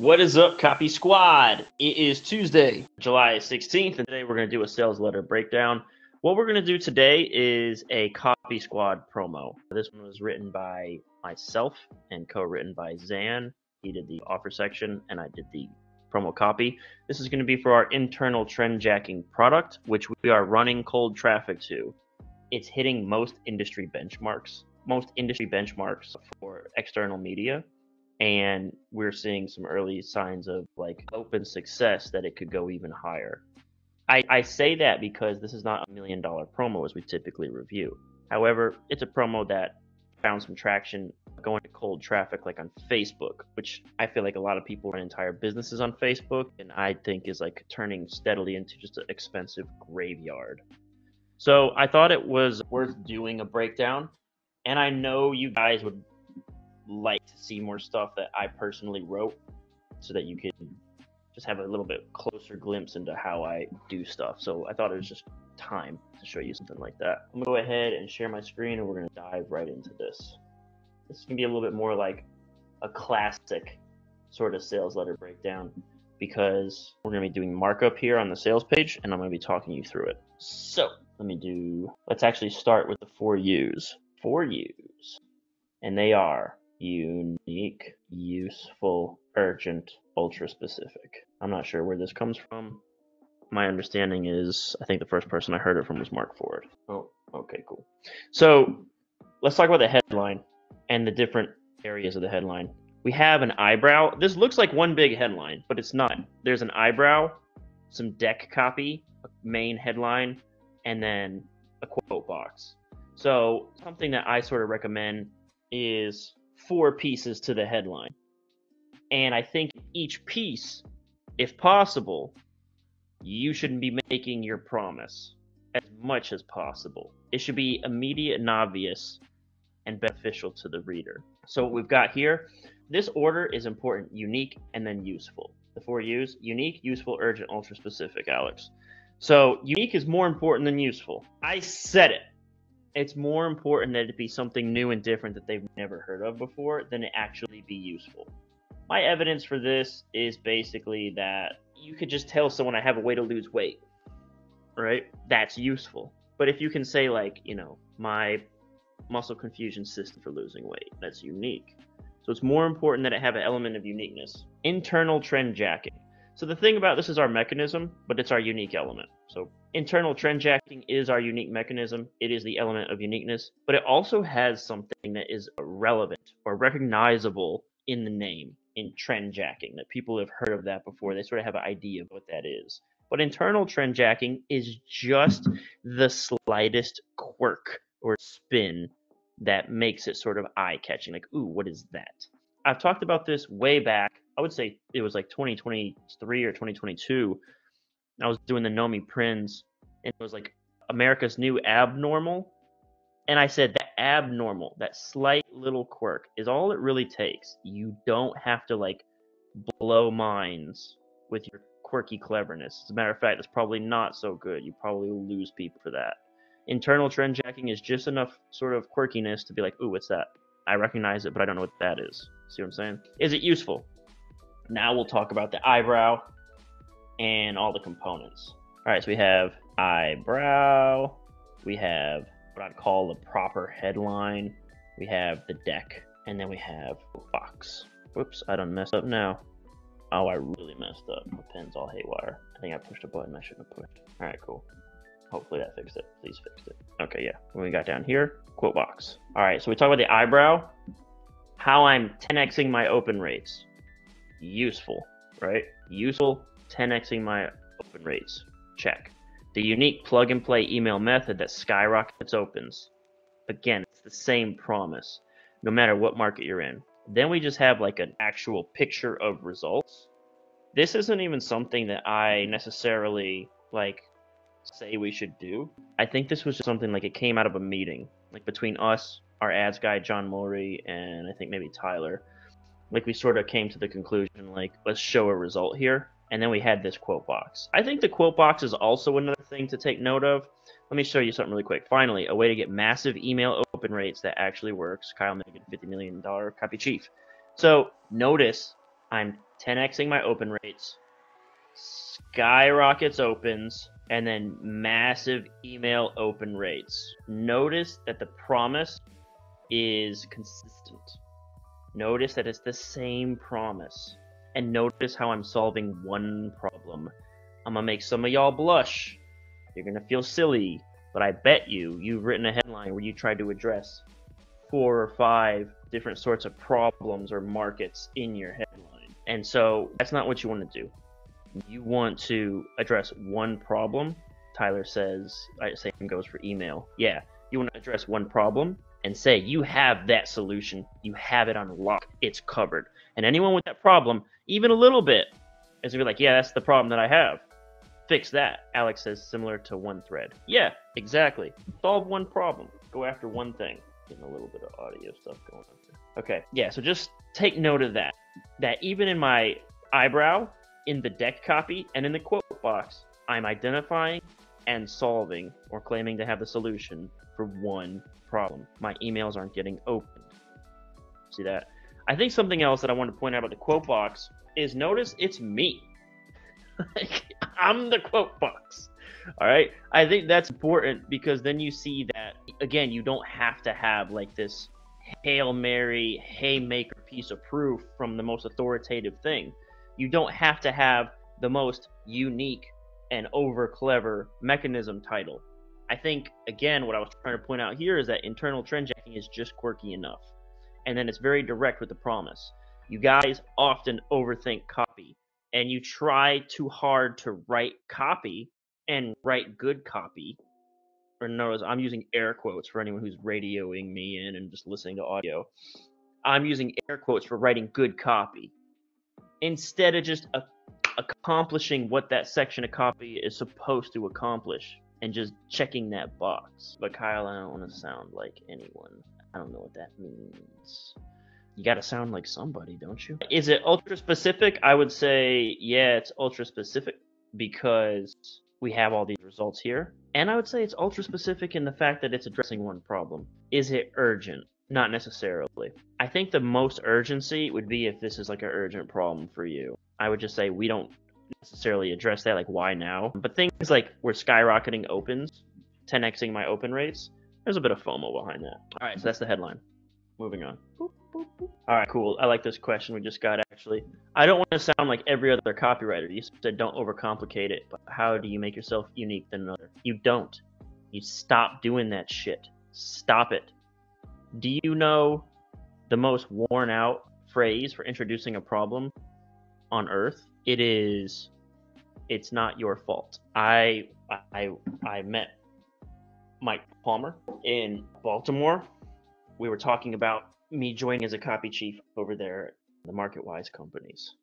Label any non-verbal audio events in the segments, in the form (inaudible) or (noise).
What is up, Copy Squad? It is Tuesday, July 16th, and today we're going to do a sales letter breakdown. What we're going to do today is a Copy Squad promo. This one was written by myself and co written by Zan. He did the offer section, and I did the promo copy. This is going to be for our internal trend jacking product, which we are running cold traffic to. It's hitting most industry benchmarks, most industry benchmarks for external media and we're seeing some early signs of like open success that it could go even higher. I, I say that because this is not a million dollar promo as we typically review. However, it's a promo that found some traction going to cold traffic like on Facebook, which I feel like a lot of people run entire businesses on Facebook and I think is like turning steadily into just an expensive graveyard. So I thought it was worth doing a breakdown. And I know you guys would like to see more stuff that I personally wrote so that you can just have a little bit closer glimpse into how I do stuff. So I thought it was just time to show you something like that. I'm gonna go ahead and share my screen and we're gonna dive right into this. This is gonna be a little bit more like a classic sort of sales letter breakdown because we're gonna be doing markup here on the sales page and I'm gonna be talking you through it. So let me do, let's actually start with the four U's. Four U's. And they are unique, useful, urgent, ultra specific. I'm not sure where this comes from. My understanding is I think the first person I heard it from was Mark Ford. Oh, okay, cool. So let's talk about the headline and the different areas of the headline. We have an eyebrow. This looks like one big headline, but it's not. There's an eyebrow, some deck copy, a main headline, and then a quote box. So something that I sort of recommend is four pieces to the headline. And I think each piece, if possible, you shouldn't be making your promise as much as possible. It should be immediate and obvious and beneficial to the reader. So what we've got here, this order is important, unique, and then useful. The four U's, unique, useful, urgent, ultra specific, Alex. So unique is more important than useful. I said it it's more important that it be something new and different that they've never heard of before than it actually be useful. My evidence for this is basically that you could just tell someone I have a way to lose weight, right? That's useful. But if you can say, like, you know, my muscle confusion system for losing weight, that's unique. So it's more important that it have an element of uniqueness. Internal trend jacking. So the thing about this is our mechanism, but it's our unique element. So internal trend jacking is our unique mechanism. It is the element of uniqueness, but it also has something that is relevant or recognizable in the name in trend jacking that people have heard of that before. They sort of have an idea of what that is. But internal trend jacking is just the slightest quirk or spin that makes it sort of eye catching. Like, ooh, what is that? I've talked about this way back. I would say it was like 2023 or 2022 I was doing the Nomi Prins, and it was like America's New Abnormal. And I said that abnormal, that slight little quirk, is all it really takes. You don't have to like blow minds with your quirky cleverness. As a matter of fact, it's probably not so good. You probably lose people for that. Internal trend jacking is just enough sort of quirkiness to be like, ooh, what's that? I recognize it, but I don't know what that is. See what I'm saying? Is it useful? Now we'll talk about the eyebrow and all the components. All right, so we have eyebrow, we have what I'd call the proper headline, we have the deck, and then we have box. Whoops, I done messed up now. Oh, I really messed up. My pen's all haywire. I think I pushed a button I shouldn't have pushed. All right, cool. Hopefully that fixed it. Please fix it. Okay, yeah. When we got down here, quote box. All right, so we talk about the eyebrow, how I'm 10xing my open rates. Useful, right? Useful 10xing my open rates. Check. The unique plug and play email method that skyrockets opens. Again, it's the same promise, no matter what market you're in. Then we just have like an actual picture of results. This isn't even something that I necessarily like say we should do. I think this was just something like it came out of a meeting, like between us, our ads guy John Murray, and I think maybe Tyler. Like we sort of came to the conclusion, like let's show a result here and then we had this quote box. I think the quote box is also another thing to take note of. Let me show you something really quick. Finally, a way to get massive email open rates that actually works. Kyle Milligan, $50 million copy chief. So notice I'm 10xing my open rates, skyrockets opens, and then massive email open rates. Notice that the promise is consistent. Notice that it's the same promise. And notice how I'm solving one problem. I'm gonna make some of y'all blush. You're gonna feel silly, but I bet you you've written a headline where you tried to address four or five different sorts of problems or markets in your headline. And so that's not what you want to do. You want to address one problem. Tyler says, I same goes for email. Yeah, you want to address one problem and say you have that solution. You have it on lock. It's covered. And anyone with that problem, even a little bit, is gonna be like, yeah, that's the problem that I have. Fix that. Alex says similar to one thread. Yeah, exactly. Solve one problem. Go after one thing. Getting a little bit of audio stuff going on here. Okay, yeah, so just take note of that. That even in my eyebrow, in the deck copy, and in the quote box, I'm identifying and solving or claiming to have the solution for one problem. My emails aren't getting opened. See that? I think something else that I want to point out about the quote box is notice it's me. (laughs) I'm the quote box. All right. I think that's important because then you see that, again, you don't have to have like this Hail Mary, haymaker piece of proof from the most authoritative thing. You don't have to have the most unique and over clever mechanism title. I think, again, what I was trying to point out here is that internal trend jacking is just quirky enough. And then it's very direct with the promise. You guys often overthink copy and you try too hard to write copy and write good copy. Or notice I'm using air quotes for anyone who's radioing me in and just listening to audio. I'm using air quotes for writing good copy instead of just a, accomplishing what that section of copy is supposed to accomplish and just checking that box. But Kyle, I don't want to sound like anyone. I don't know what that means. You got to sound like somebody, don't you? Is it ultra specific? I would say, yeah, it's ultra specific because we have all these results here. And I would say it's ultra specific in the fact that it's addressing one problem. Is it urgent? Not necessarily. I think the most urgency would be if this is like an urgent problem for you. I would just say we don't necessarily address that, like why now. But things like we're skyrocketing opens, 10xing my open rates, there's a bit of FOMO behind that. All right, so that's the headline. Moving on. All right, cool. I like this question we just got actually. I don't want to sound like every other copywriter. You said don't overcomplicate it, but how do you make yourself unique than another? You don't. You stop doing that shit. Stop it. Do you know the most worn out phrase for introducing a problem on earth? It is it's not your fault. I I I met Mike Palmer in Baltimore. We were talking about me joining as a copy chief over there at the MarketWise companies.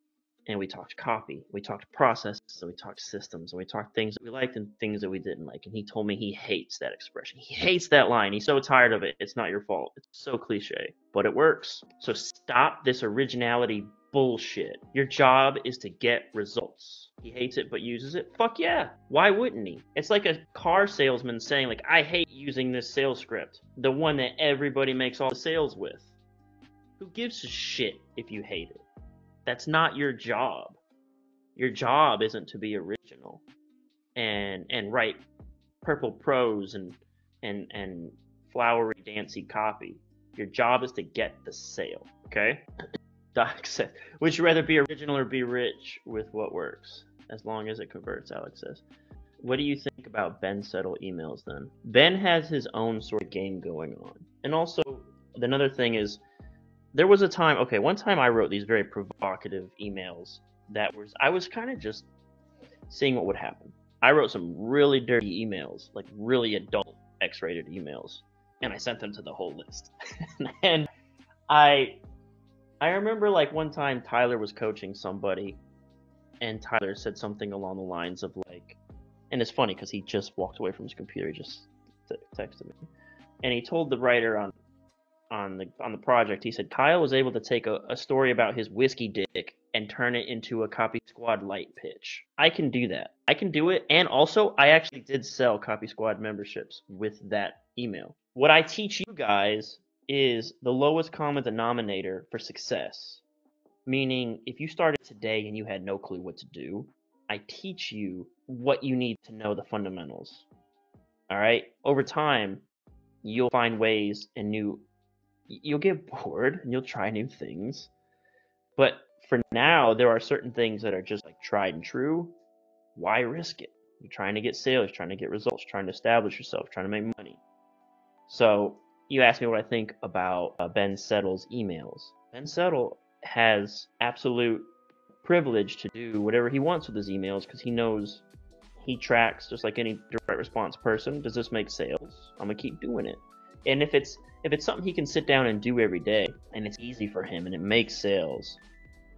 And we talked copy, we talked processes, and we talked systems, and we talked things that we liked and things that we didn't like. And he told me he hates that expression. He hates that line. He's so tired of it. It's not your fault. It's so cliche, but it works. So stop this originality bullshit. Your job is to get results. He hates it but uses it. Fuck yeah. Why wouldn't he? It's like a car salesman saying like I hate using this sales script, the one that everybody makes all the sales with. Who gives a shit if you hate it? That's not your job. Your job isn't to be original and and write purple prose and and and flowery dancy copy. Your job is to get the sale, okay? (coughs) Doc said, Would you rather be original or be rich with what works? As long as it converts, Alex says. What do you think about Ben Settle emails then? Ben has his own sort of game going on. And also, another thing is, there was a time, okay, one time I wrote these very provocative emails that was, I was kind of just seeing what would happen. I wrote some really dirty emails, like really adult X rated emails, and I sent them to the whole list. (laughs) and I I remember like one time Tyler was coaching somebody, and Tyler said something along the lines of like, and it's funny because he just walked away from his computer, he just t- texted me, and he told the writer on on the on the project, he said Kyle was able to take a, a story about his whiskey dick and turn it into a Copy Squad Lite pitch. I can do that. I can do it, and also I actually did sell copy squad memberships with that email. What I teach you guys is the lowest common denominator for success. Meaning, if you started today and you had no clue what to do, I teach you what you need to know the fundamentals. All right. Over time, you'll find ways and new, you'll get bored and you'll try new things. But for now, there are certain things that are just like tried and true. Why risk it? You're trying to get sales, trying to get results, trying to establish yourself, trying to make money. So you asked me what I think about uh, Ben Settle's emails. Ben Settle has absolute privilege to do whatever he wants with his emails because he knows he tracks just like any direct response person. Does this make sales? I'm gonna keep doing it. And if it's if it's something he can sit down and do every day and it's easy for him and it makes sales,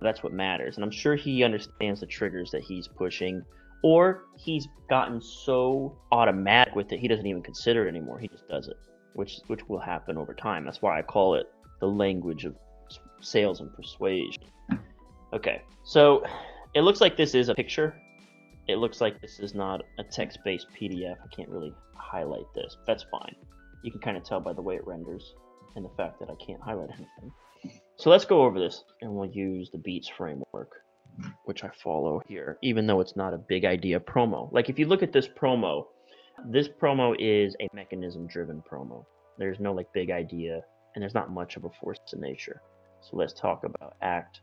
that's what matters. And I'm sure he understands the triggers that he's pushing or he's gotten so automatic with it he doesn't even consider it anymore. He just does it which which will happen over time. That's why i call it the language of sales and persuasion. Okay so it looks like this is a picture. It looks like this is not a text-based pdf i can't really highlight this. That's fine you can kind of tell by the way it renders and the fact that i can't highlight anything so let's go over this and we'll use the beats framework which I follow here, even though it's not a big idea promo. Like if you look at this promo, this promo is a mechanism driven promo. There's no like big idea and there's not much of a force to nature. So let's talk about act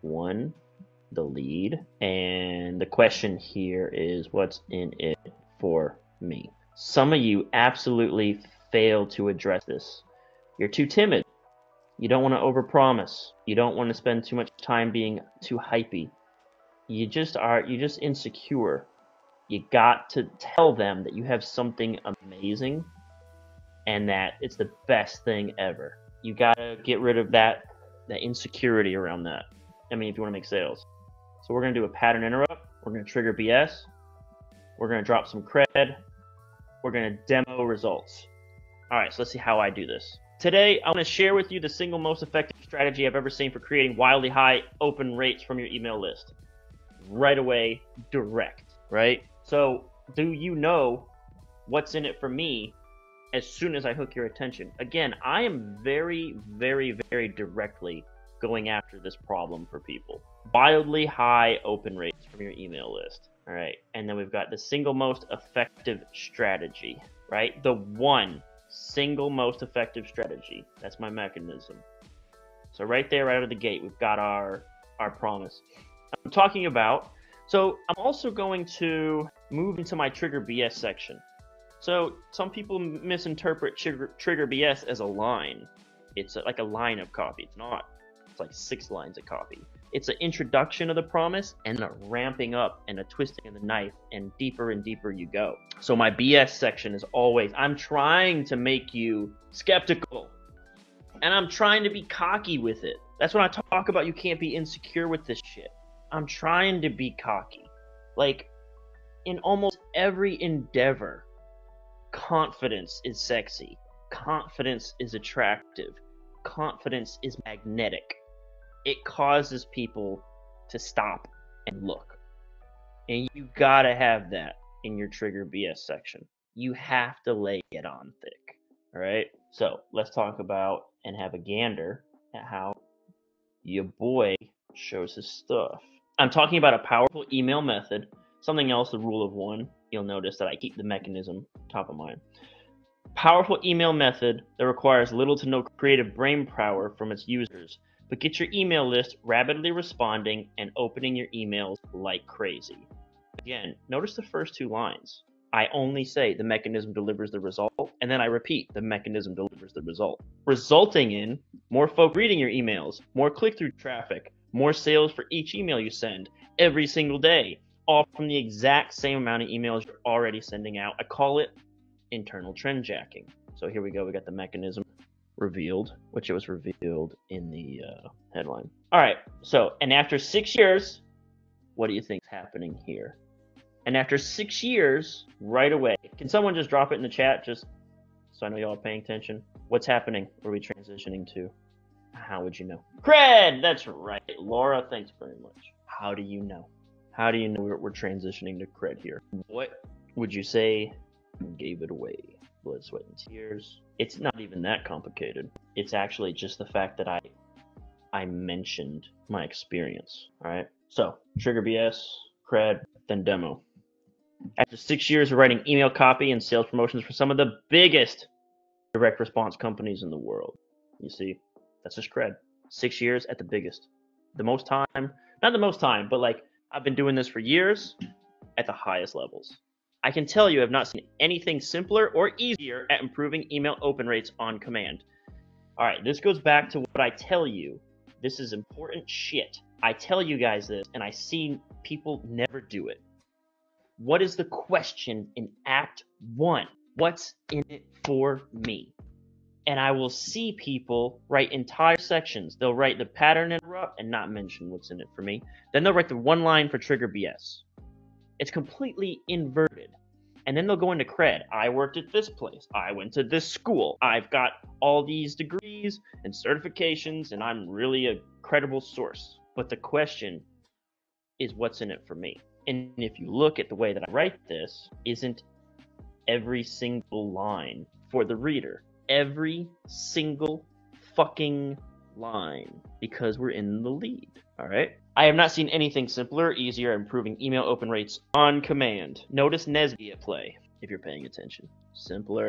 one, the lead. And the question here is what's in it for me? Some of you absolutely fail to address this. You're too timid. You don't want to overpromise. You don't want to spend too much time being too hypey. You just are you're just insecure. You got to tell them that you have something amazing and that it's the best thing ever. You got to get rid of that that insecurity around that. I mean, if you want to make sales. So we're going to do a pattern interrupt. We're going to trigger BS. We're going to drop some cred. We're going to demo results. All right, so let's see how I do this. Today, I want to share with you the single most effective strategy I've ever seen for creating wildly high open rates from your email list. Right away, direct, right? So, do you know what's in it for me as soon as I hook your attention? Again, I am very, very, very directly going after this problem for people. Wildly high open rates from your email list. All right. And then we've got the single most effective strategy, right? The one single most effective strategy. That's my mechanism. So right there, right out of the gate, we've got our our promise. I'm talking about. So I'm also going to move into my trigger BS section. So some people misinterpret trigger, trigger BS as a line. It's like a line of copy. It's not. It's like six lines of copy. It's an introduction of the promise and a ramping up and a twisting of the knife, and deeper and deeper you go. So my BS section is always I'm trying to make you skeptical, and I'm trying to be cocky with it. That's when I talk about you can't be insecure with this shit. I'm trying to be cocky. Like, in almost every endeavor, confidence is sexy, confidence is attractive, confidence is magnetic it causes people to stop and look. And you gotta have that in your trigger BS section. You have to lay it on thick. All right. So let's talk about and have a gander at how your boy shows his stuff. I'm talking about a powerful email method. Something else, the rule of one. You'll notice that I keep the mechanism top of mind. Powerful email method that requires little to no creative brain power from its users but get your email list rapidly responding and opening your emails like crazy. Again, notice the first two lines. I only say the mechanism delivers the result, and then I repeat the mechanism delivers the result, resulting in more folk reading your emails, more click through traffic, more sales for each email you send every single day, all from the exact same amount of emails you're already sending out. I call it internal trend jacking. So here we go. We got the mechanism revealed, which it was revealed in the uh, headline. All right, so, and after six years, what do you think's happening here? And after six years, right away, can someone just drop it in the chat just so I know y'all are paying attention? What's happening? What are we transitioning to? How would you know? Cred! That's right. Laura, thanks very much. How do you know? How do you know we're, we're transitioning to cred here? What would you say gave it away? Blood, sweat, and tears. It's not even that complicated. It's actually just the fact that I I mentioned my experience. All right. So trigger BS, cred, then demo. After six years of writing email copy and sales promotions for some of the biggest direct response companies in the world, you see, that's just cred. Six years at the biggest. The most time, not the most time, but like I've been doing this for years at the highest levels. I can tell you I've not seen anything simpler or easier at improving email open rates on command. All right, this goes back to what I tell you. This is important shit. I tell you guys this, and I see people never do it. What is the question in Act 1? What's in it for me? And I will see people write entire sections. They'll write the pattern interrupt and not mention what's in it for me. Then they'll write the one line for trigger BS. It's completely inverted. And then they'll go into cred. I worked at this place. I went to this school. I've got all these degrees and certifications, and I'm really a credible source. But the question is what's in it for me? And if you look at the way that I write this, isn't every single line for the reader? Every single fucking line because we're in the lead. All right. I have not seen anything simpler, easier improving email open rates on command. Notice NESB at play if you're paying attention. Simpler,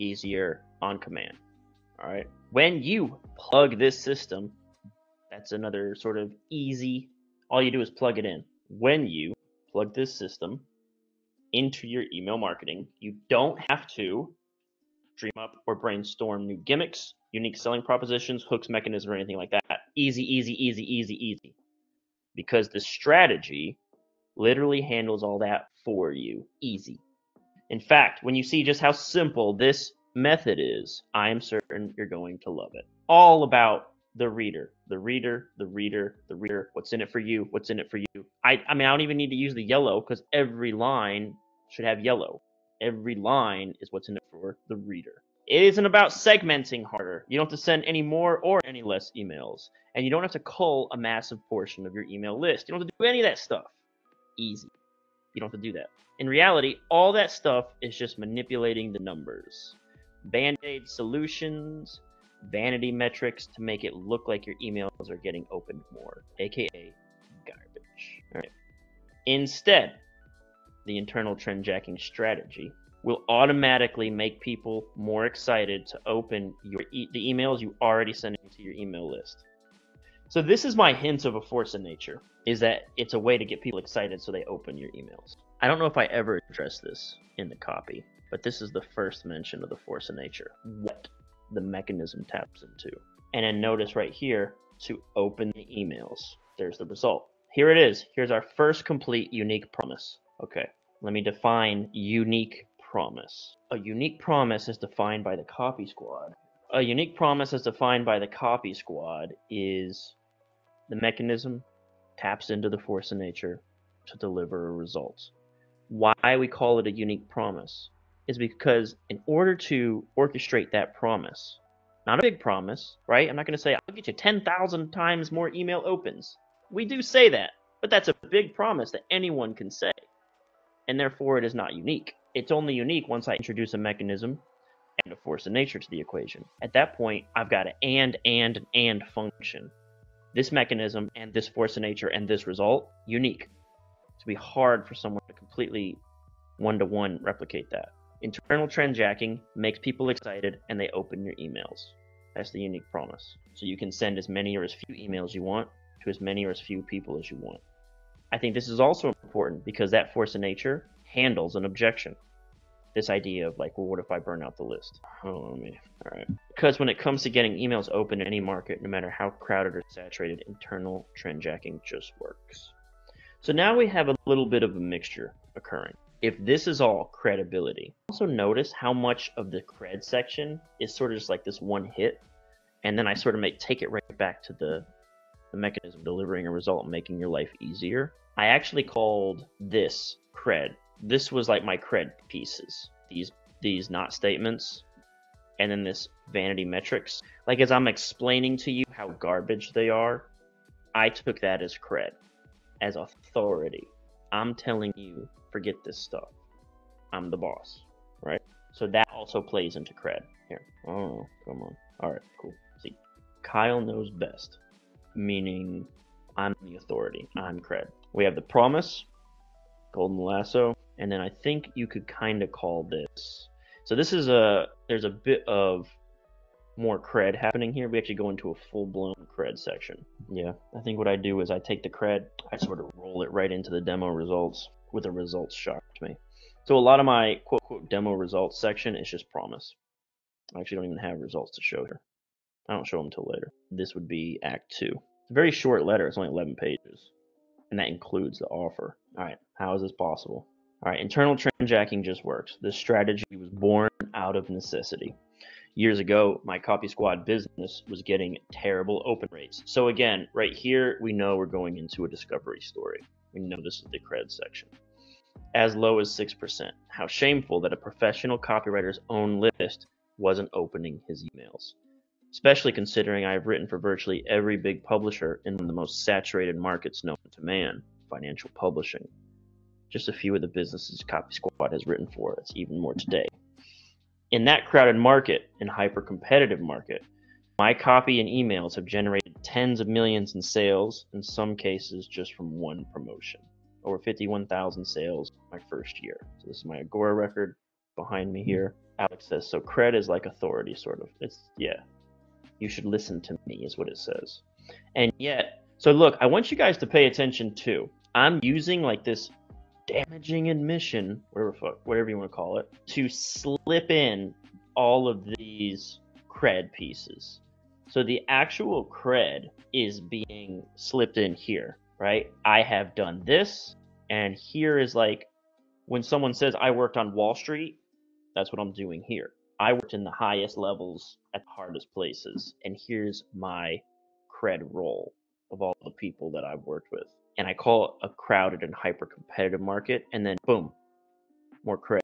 easier on command. All right. When you plug this system, that's another sort of easy. All you do is plug it in. When you plug this system into your email marketing, you don't have to dream up or brainstorm new gimmicks, unique selling propositions, hooks, mechanisms, or anything like that. Easy, easy, easy, easy, easy because the strategy literally handles all that for you easy. In fact, when you see just how simple this method is, I am certain you're going to love it. All about the reader, the reader, the reader, the reader. What's in it for you? What's in it for you? I, I mean, I don't even need to use the yellow because every line should have yellow. Every line is what's in it for the reader. It isn't about segmenting harder. You don't have to send any more or any less emails. And you don't have to cull a massive portion of your email list. You don't have to do any of that stuff. Easy. You don't have to do that. In reality, all that stuff is just manipulating the numbers. Band aid solutions, vanity metrics to make it look like your emails are getting opened more, aka garbage. All right. Instead, the internal trend jacking strategy will automatically make people more excited to open your e- the emails you already sent to your email list. So this is my hint of a force of nature is that it's a way to get people excited so they open your emails. I don't know if I ever addressed this in the copy, but this is the first mention of the force of nature. What the mechanism taps into. And then notice right here to open the emails. There's the result. Here it is. Here's our first complete unique promise. Okay, let me define unique promise. A unique promise is defined by the copy squad. A unique promise as defined by the copy squad is the mechanism taps into the force of nature to deliver a result. Why we call it a unique promise is because in order to orchestrate that promise, not a big promise, right? I'm not going to say, I'll get you 10,000 times more email opens. We do say that, but that's a big promise that anyone can say. And therefore, it is not unique. It's only unique once I introduce a mechanism and a force of nature to the equation. At that point, I've got an and, and, and function. This mechanism and this force of nature and this result, unique. It's be hard for someone to completely one to one replicate that. Internal trend jacking makes people excited and they open your emails. That's the unique promise. So you can send as many or as few emails you want to as many or as few people as you want. I think this is also important because that force of nature handles an objection this idea of like, well, what if I burn out the list? Oh, me. All right. Because when it comes to getting emails open in any market, no matter how crowded or saturated, internal trend jacking just works. So now we have a little bit of a mixture occurring. If this is all credibility, also notice how much of the cred section is sort of just like this one hit, and then I sort of make take it right back to the the mechanism delivering a result and making your life easier. I actually called this cred this was like my cred pieces. These these not statements, and then this vanity metrics. Like as I'm explaining to you how garbage they are, I took that as cred, as authority. I'm telling you, forget this stuff. I'm the boss, right? So that also plays into cred. Here, oh, come on. All right, cool. See, Kyle knows best. meaning I'm the authority. I'm cred. We have the promise, golden lasso, and then I think you could kind of call this. So this is a there's a bit of more cred happening here. We actually go into a full blown cred section. Yeah, I think what I do is I take the cred, I sort of roll it right into the demo results with a results to me. So a lot of my quote quote demo results section is just promise. I actually don't even have results to show here. I don't show them until later. This would be Act 2. It's a very short letter. It's only 11 pages. And that includes the offer. All right, how is this possible? All right, internal trendjacking just works. This strategy was born out of necessity. Years ago, my Copy Squad business was getting terrible open rates. So again, right here, we know we're going into a discovery story. We know this is the cred section. As low as 6%. How shameful that a professional copywriter's own list wasn't opening his emails especially considering I have written for virtually every big publisher in the most saturated markets known to man, financial publishing. Just a few of the businesses Copy Squad has written for. It's even more today. In that crowded market and hyper competitive market, my copy and emails have generated tens of millions in sales, in some cases just from one promotion. Over 51,000 sales my first year. So this is my Agora record behind me here. Alex says, so cred is like authority, sort of. It's, yeah, you should listen to me, is what it says. And yet, so look, I want you guys to pay attention too. I'm using like this damaging admission, whatever, whatever you want to call it, to slip in all of these cred pieces. So the actual cred is being slipped in here, right? I have done this, and here is like when someone says I worked on Wall Street, that's what I'm doing here. I worked in the highest levels at the hardest places, and here's my cred roll of all the people that I've worked with. And I call it a crowded and hyper competitive market, and then boom, more cred.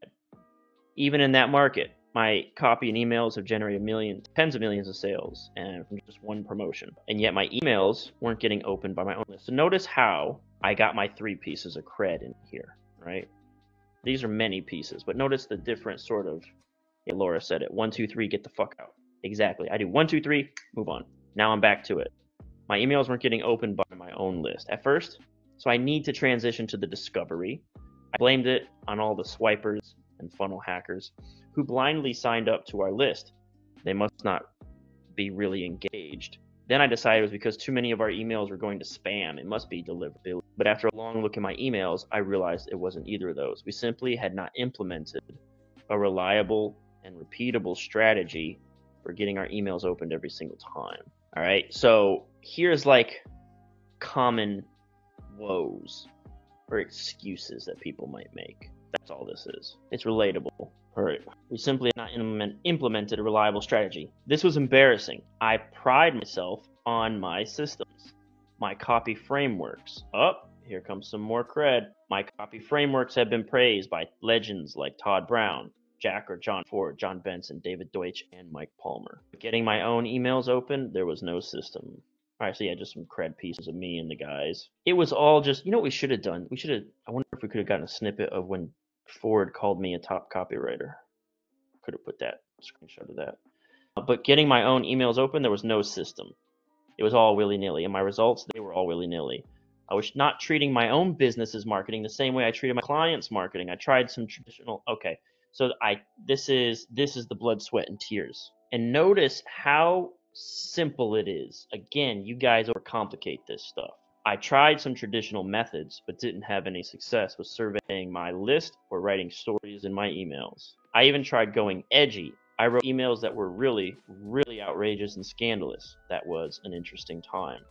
Even in that market, my copy and emails have generated millions, tens of millions of sales, and from just one promotion. And yet my emails weren't getting opened by my own list. So notice how I got my three pieces of cred in here, right? These are many pieces, but notice the different sort of yeah, Laura said it. One, two, three, get the fuck out. Exactly. I do one, two, three, move on. Now I'm back to it. My emails weren't getting opened by own list at first, so I need to transition to the discovery. I blamed it on all the swipers and funnel hackers who blindly signed up to our list. They must not be really engaged. Then I decided it was because too many of our emails were going to spam. It must be deliverability. But after a long look at my emails, I realized it wasn't either of those. We simply had not implemented a reliable and repeatable strategy for getting our emails opened every single time. All right. So here's like common woes or excuses that people might make. That's all this is. It's relatable. All right. We simply not implement, implemented a reliable strategy. This was embarrassing. I pride myself on my systems, my copy frameworks. Up, oh, here comes some more cred. My copy frameworks have been praised by legends like Todd Brown, Jack or John Ford, Jon Benson, David Deutsch, and Mike Palmer. Getting my own emails open, there was no system. So yeah, just some cred pieces of me and the guys. It was all just, you know what we should have done? We should have, I wonder if we could have gotten a snippet of when Ford called me a top copywriter. Could have put that screenshot of that. But getting my own emails open, there was no system. It was all willy nilly. And my results, they were all willy nilly. I was not treating my own business as marketing the same way I treated my clients' marketing. I tried some traditional, okay, so I this is this is the blood, sweat, and tears. And notice how simple it is. Again, you guys overcomplicate this stuff. I tried some traditional methods, but didn't have any success with surveying my list or writing stories in my emails. I even tried going edgy. I wrote emails that were really, really outrageous and scandalous. That was an interesting time.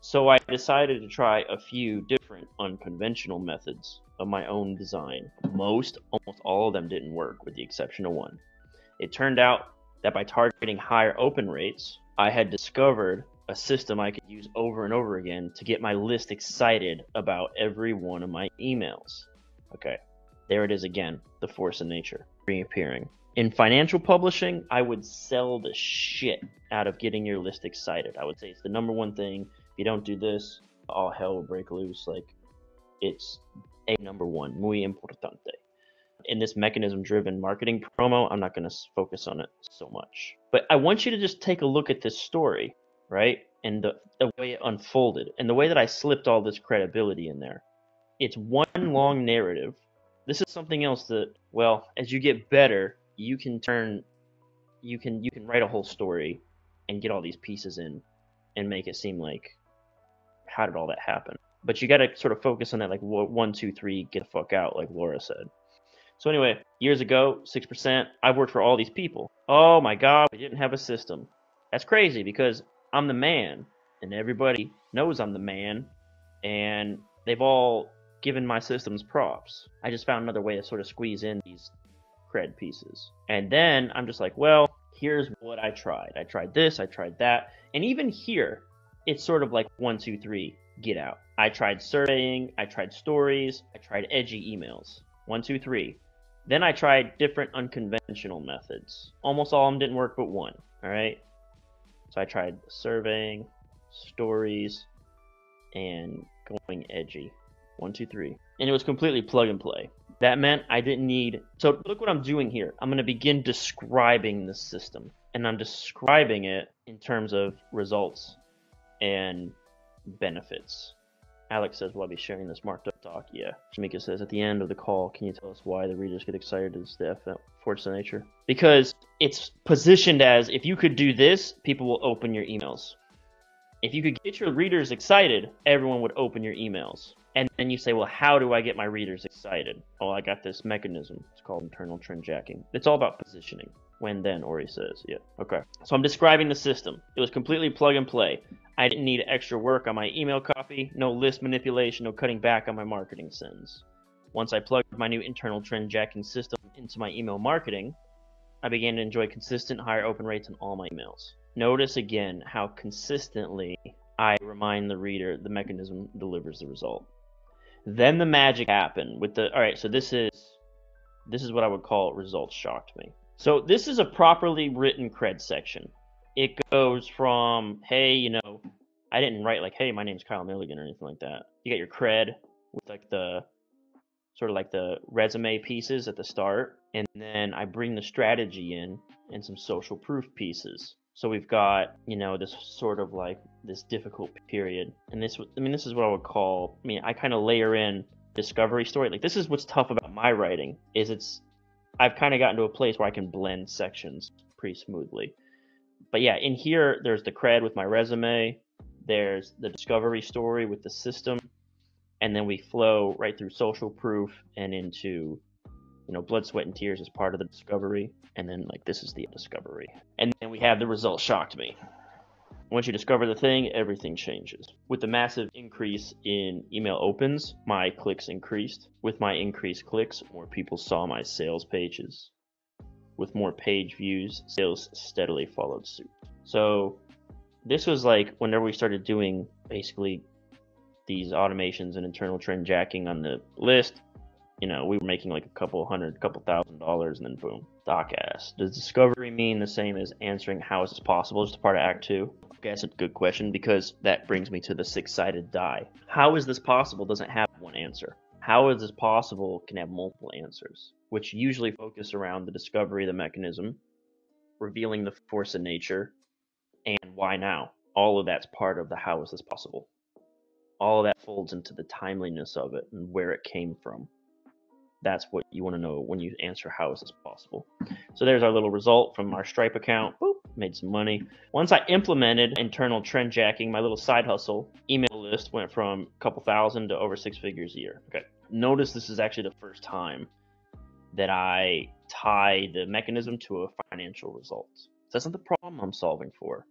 So I decided to try a few different unconventional methods of my own design. Most, almost all of them didn't work, with the exception of one. It turned out that by targeting higher open rates, I had discovered a system I could use over and over again to get my list excited about every one of my emails. Okay, there it is again, the force of nature reappearing. In financial publishing, I would sell the shit out of getting your list excited. I would say it's the number one thing. If you don't do this, all hell will break loose. Like, it's a number one, muy importante. In this mechanism driven marketing promo, I'm not going to focus on it so much. But I want you to just take a look at this story, right? and the, the way it unfolded and the way that I slipped all this credibility in there. It's one long narrative. This is something else that, well, as you get better, you can turn, you can you can write a whole story, and get all these pieces in, and make it seem like, how did all that happen? But you got to sort of focus on that, like one, two, three, get the fuck out, like Laura said. So anyway, years ago, six percent. I've worked for all these people. Oh my God, we didn't have a system. That's crazy because I'm the man, and everybody knows I'm the man, and they've all given my systems props. I just found another way to sort of squeeze in these cred pieces. And then I'm just like, well, here's what I tried. I tried this, I tried that. And even here, it's sort of like one, two, three, get out. I tried surveying, I tried stories, I tried edgy emails. One, two, three. Then I tried different unconventional methods. Almost all of them didn't work but one. All right. So I tried surveying, stories, and going edgy. One, two, three. And it was completely plug and play. That meant I didn't need. So look what I'm doing here. I'm going to begin describing the system. And I'm describing it in terms of results and benefits. Alex says, Will I be sharing this marked up doc? Yeah. Shamika says, At the end of the call, can you tell us why the readers get excited as the F force of nature? Because it's positioned as if you could do this, people will open your emails. If you could get your readers excited, everyone would open your emails. And then you say, well, how do I get my readers excited? Oh, I got this mechanism. It's called internal trend jacking. It's all about positioning. When then, Ori says. Yeah. Okay. So I'm describing the system. It was completely plug and play. I didn't need extra work on my email copy, no list manipulation, no cutting back on my marketing sends. Once I plugged my new internal trend jacking system into my email marketing, I began to enjoy consistent higher open rates on all my emails. Notice again how consistently I remind the reader the mechanism delivers the result. Then the magic happened with the all right, so this is this is what I would call results shocked me. So this is a properly written cred section it goes from hey, you know, I didn't write like hey, my name's Kyle Milligan or anything like that. You got your cred with like the sort of like the resume pieces at the start, and then I bring the strategy in and some social proof pieces. So we've got, you know, this sort of like this difficult period. And this I mean this is what I would call I mean, I kind of layer in discovery story. Like this is what's tough about my writing is it's I've kind of gotten to a place where I can blend sections pretty smoothly. But yeah, in here there's the cred with my resume, there's the discovery story with the system, and then we flow right through social proof and into you know blood sweat and tears as part of the discovery and then like this is the discovery. And then we have the result shocked me once you discover the thing everything changes with the massive increase in email opens my clicks increased with my increased clicks more people saw my sales pages with more page views, sales steadily followed suit. So this was like whenever we started doing basically these automations and internal trend jacking on the list, you know, we were making like a couple hundred, couple thousand dollars, and then boom, Doc ass. does discovery mean the same as answering how is this possible? Just a part of Act Two. That's a good question because that brings me to the six-sided die. How is this possible? Doesn't have one answer. How is this possible? Can have multiple answers which usually focus around the discovery of the mechanism, revealing the force of nature, and why now. All of that's part of the how is this possible. All of that folds into the timeliness of it and where it came from. That's what you want to know when you answer how is this possible. So there's our little result from our Stripe account. Boop, made some money. Once I implemented internal trend jacking, my little side hustle email list went from a couple thousand to over six figures a year. Okay. Notice this is actually the first time that I tie the mechanism to a financial result. So that's not the problem I'm solving for.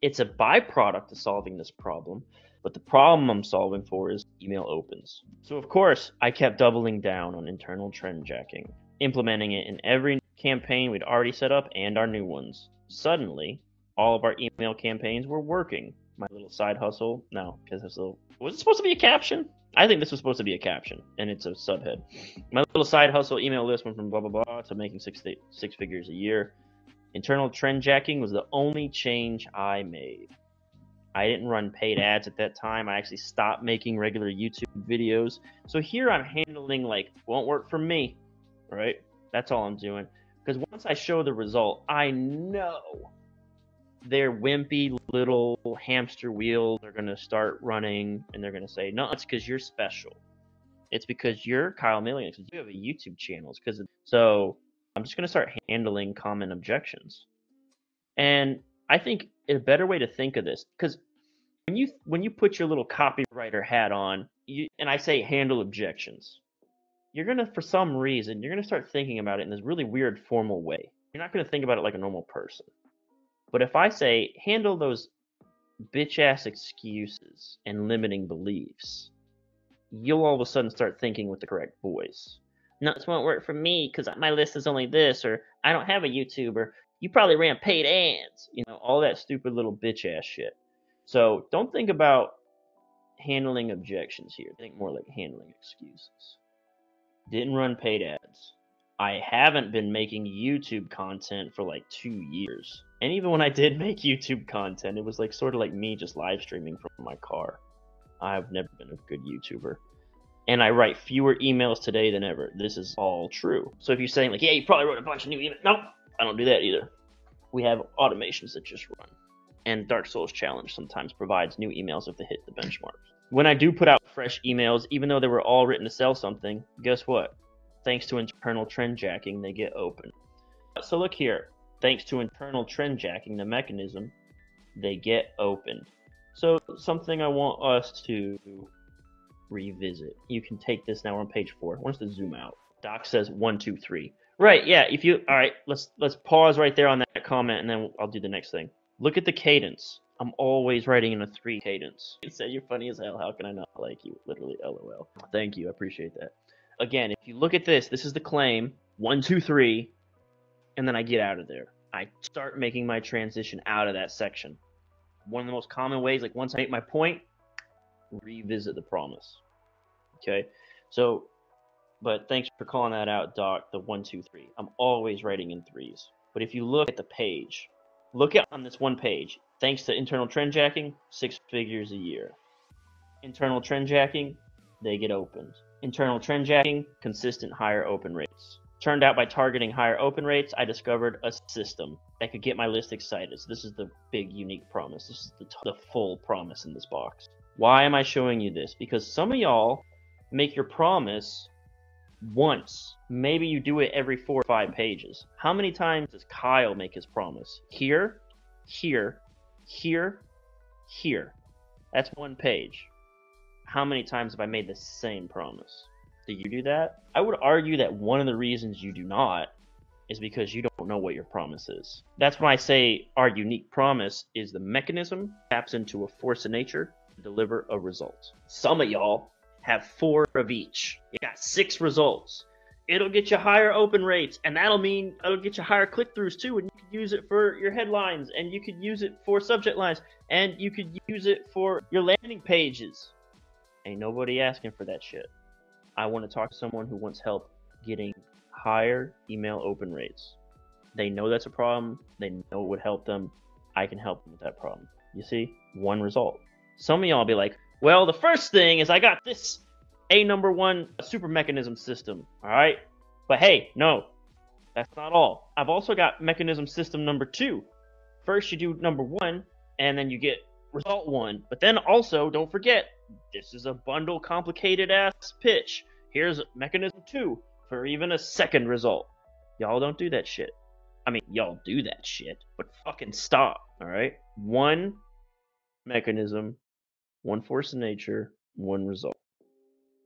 It's a byproduct of solving this problem, but the problem I'm solving for is email opens. So, of course, I kept doubling down on internal trend jacking, implementing it in every campaign we'd already set up and our new ones. Suddenly, all of our email campaigns were working. My little side hustle, no, because a little. Was it supposed to be a caption? I think this was supposed to be a caption, and it's a subhead. My little side hustle email list went from blah blah blah to making six six figures a year. Internal trend jacking was the only change I made. I didn't run paid ads at that time. I actually stopped making regular YouTube videos. So here I'm handling like won't work for me, right? That's all I'm doing. Because once I show the result, I know their wimpy little hamster wheels are going to start running and they're going to say, no, it's because you're special. It's because you're Kyle Milligan, because you have a YouTube channel. Because so I'm just going to start handling common objections. And I think a better way to think of this, because when you when you put your little copywriter hat on, you, and I say handle objections, you're gonna for some reason you're gonna start thinking about it in this really weird formal way. You're not gonna think about it like a normal person. But if I say handle those bitch ass excuses and limiting beliefs, you'll all of a sudden start thinking with the correct voice. No, this won't work for me because my list is only this, or I don't have a YouTuber. You probably ran paid ads, you know, all that stupid little bitch ass shit. So don't think about handling objections here. Think more like handling excuses. Didn't run paid ads. I haven't been making YouTube content for like two years. And even when I did make YouTube content, it was like sort of like me just live streaming from my car. I've never been a good YouTuber. And I write fewer emails today than ever. This is all true. So if you're saying like, yeah, you probably wrote a bunch of new emails. Nope, I don't do that either. We have automations that just run. And Dark Souls Challenge sometimes provides new emails if they hit the benchmarks. When I do put out fresh emails, even though they were all written to sell something, guess what? Thanks to internal trend jacking, they get open. So look here. Thanks to internal trend jacking, the mechanism, they get opened. So something I want us to revisit. You can take this now. On page four. I want us to zoom out. Doc says one, two, three. Right. Yeah. If you all right, let's let's pause right there on that comment, and then I'll do the next thing. Look at the cadence. I'm always writing in a three cadence. (laughs) You said you're funny as hell. How can I not like you? Literally, lol. Thank you. I appreciate that. Again, if you look at this, this is the claim. One, two, three, and then I get out of there. I start making my transition out of that section. One of the most common ways, like once I make my point, revisit the promise. Okay, so, but thanks for calling that out, Doc. The one, two, three. I'm always writing in threes. But if you look at the page, look at on this one page. Thanks to internal trend jacking, six figures a year. Internal trend jacking, they get opened. Internal trend jacking, consistent higher open rates. Turned out by targeting higher open rates, I discovered a system that could get my list excited. So this is the big unique promise. This is the, the full promise in this box. Why am I showing you this? Because some of y'all make your promise once. Maybe you do it every four or five pages. How many times does Kyle make his promise? Here, here, here, here. That's one page. How many times have I made the same promise? Do you do that? I would argue that one of the reasons you do not is because you don't know what your promise is. That's when I say our unique promise is the mechanism taps into a force of nature to deliver a result. Some of y'all have four of each. You got six results. It'll get you higher open rates, and that'll mean it'll get you higher click throughs too. And you could use it for your headlines, and you could use it for subject lines, and you could use it for your landing pages. Ain't nobody asking for that shit. I want to talk to someone who wants help getting higher email open rates. They know that's a problem, they know it would help them. I can help them with that problem. You see, one result. Some of y'all be like, well, the first thing is I got this A number one super mechanism system. All right. But hey, no, that's not all. I've also got mechanism system number two. First, you do number one, and then you get result one. But then also, don't forget, this is a bundle complicated ass pitch. Here's mechanism two for even a second result. Y'all don't do that shit. I mean, y'all do that shit, but fucking stop. All right. One mechanism one force of nature, one result.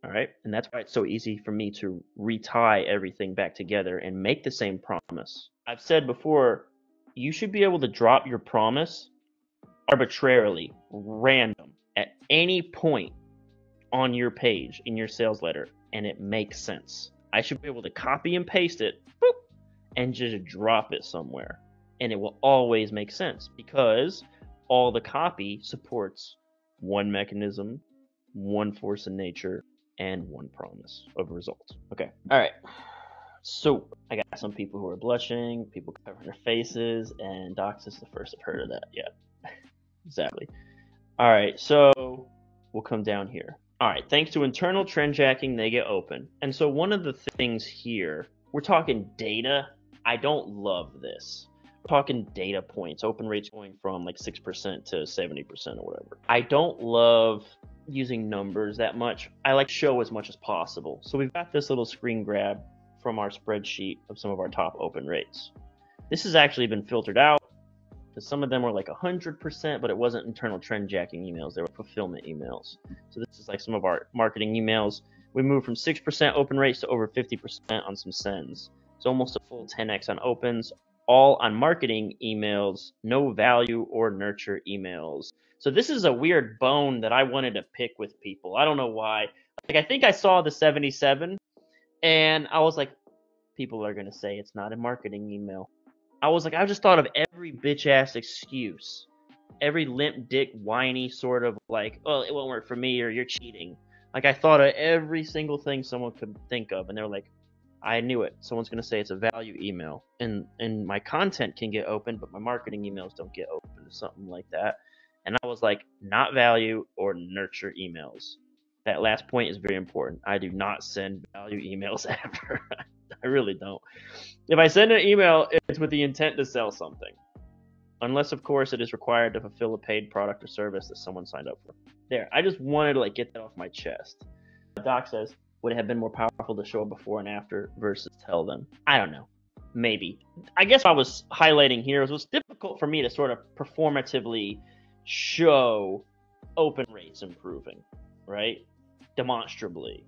All right. And that's why it's so easy for me to retie everything back together and make the same promise. I've said before, you should be able to drop your promise arbitrarily, random, at any point on your page in your sales letter, and it makes sense. I should be able to copy and paste it boop, and just drop it somewhere. And it will always make sense because all the copy supports one mechanism, one force in nature, and one promise of result. Okay. All right. So I got some people who are blushing, people covering their faces, and Docs is the first I've heard of that yet. (laughs) exactly. All right. So we'll come down here. All right. Thanks to internal trend jacking, they get open. And so one of the things here, we're talking data. I don't love this. Talking data points, open rates going from like 6% to 70% or whatever. I don't love using numbers that much. I like show as much as possible. So we've got this little screen grab from our spreadsheet of some of our top open rates. This has actually been filtered out because some of them were like 100%, but it wasn't internal trend jacking emails. They were fulfillment emails. So this is like some of our marketing emails. We moved from 6% open rates to over 50% on some sends. It's almost a full 10x on opens, all on marketing emails, no value or nurture emails. So this is a weird bone that I wanted to pick with people. I don't know why. Like I think I saw the 77 and I was like people are going to say it's not a marketing email. I was like I just thought of every bitch ass excuse. Every limp dick whiny sort of like, "Oh, it won't work for me or you're cheating." Like I thought of every single thing someone could think of and they're like I knew it. Someone's going to say it's a value email, and and my content can get open, but my marketing emails don't get open, something like that. And I was like, not value or nurture emails. That last point is very important. I do not send value (laughs) emails ever. I really don't. If I send an email, it's with the intent to sell something. Unless, of course, it is required to fulfill a paid product or service that someone signed up for. There. I just wanted to like get that off my chest. Doc says, would have been more powerful to show before and after versus tell them? I don't know. Maybe. I guess I was highlighting here is it was difficult for me to sort of performatively show open rates improving, right? Demonstrably.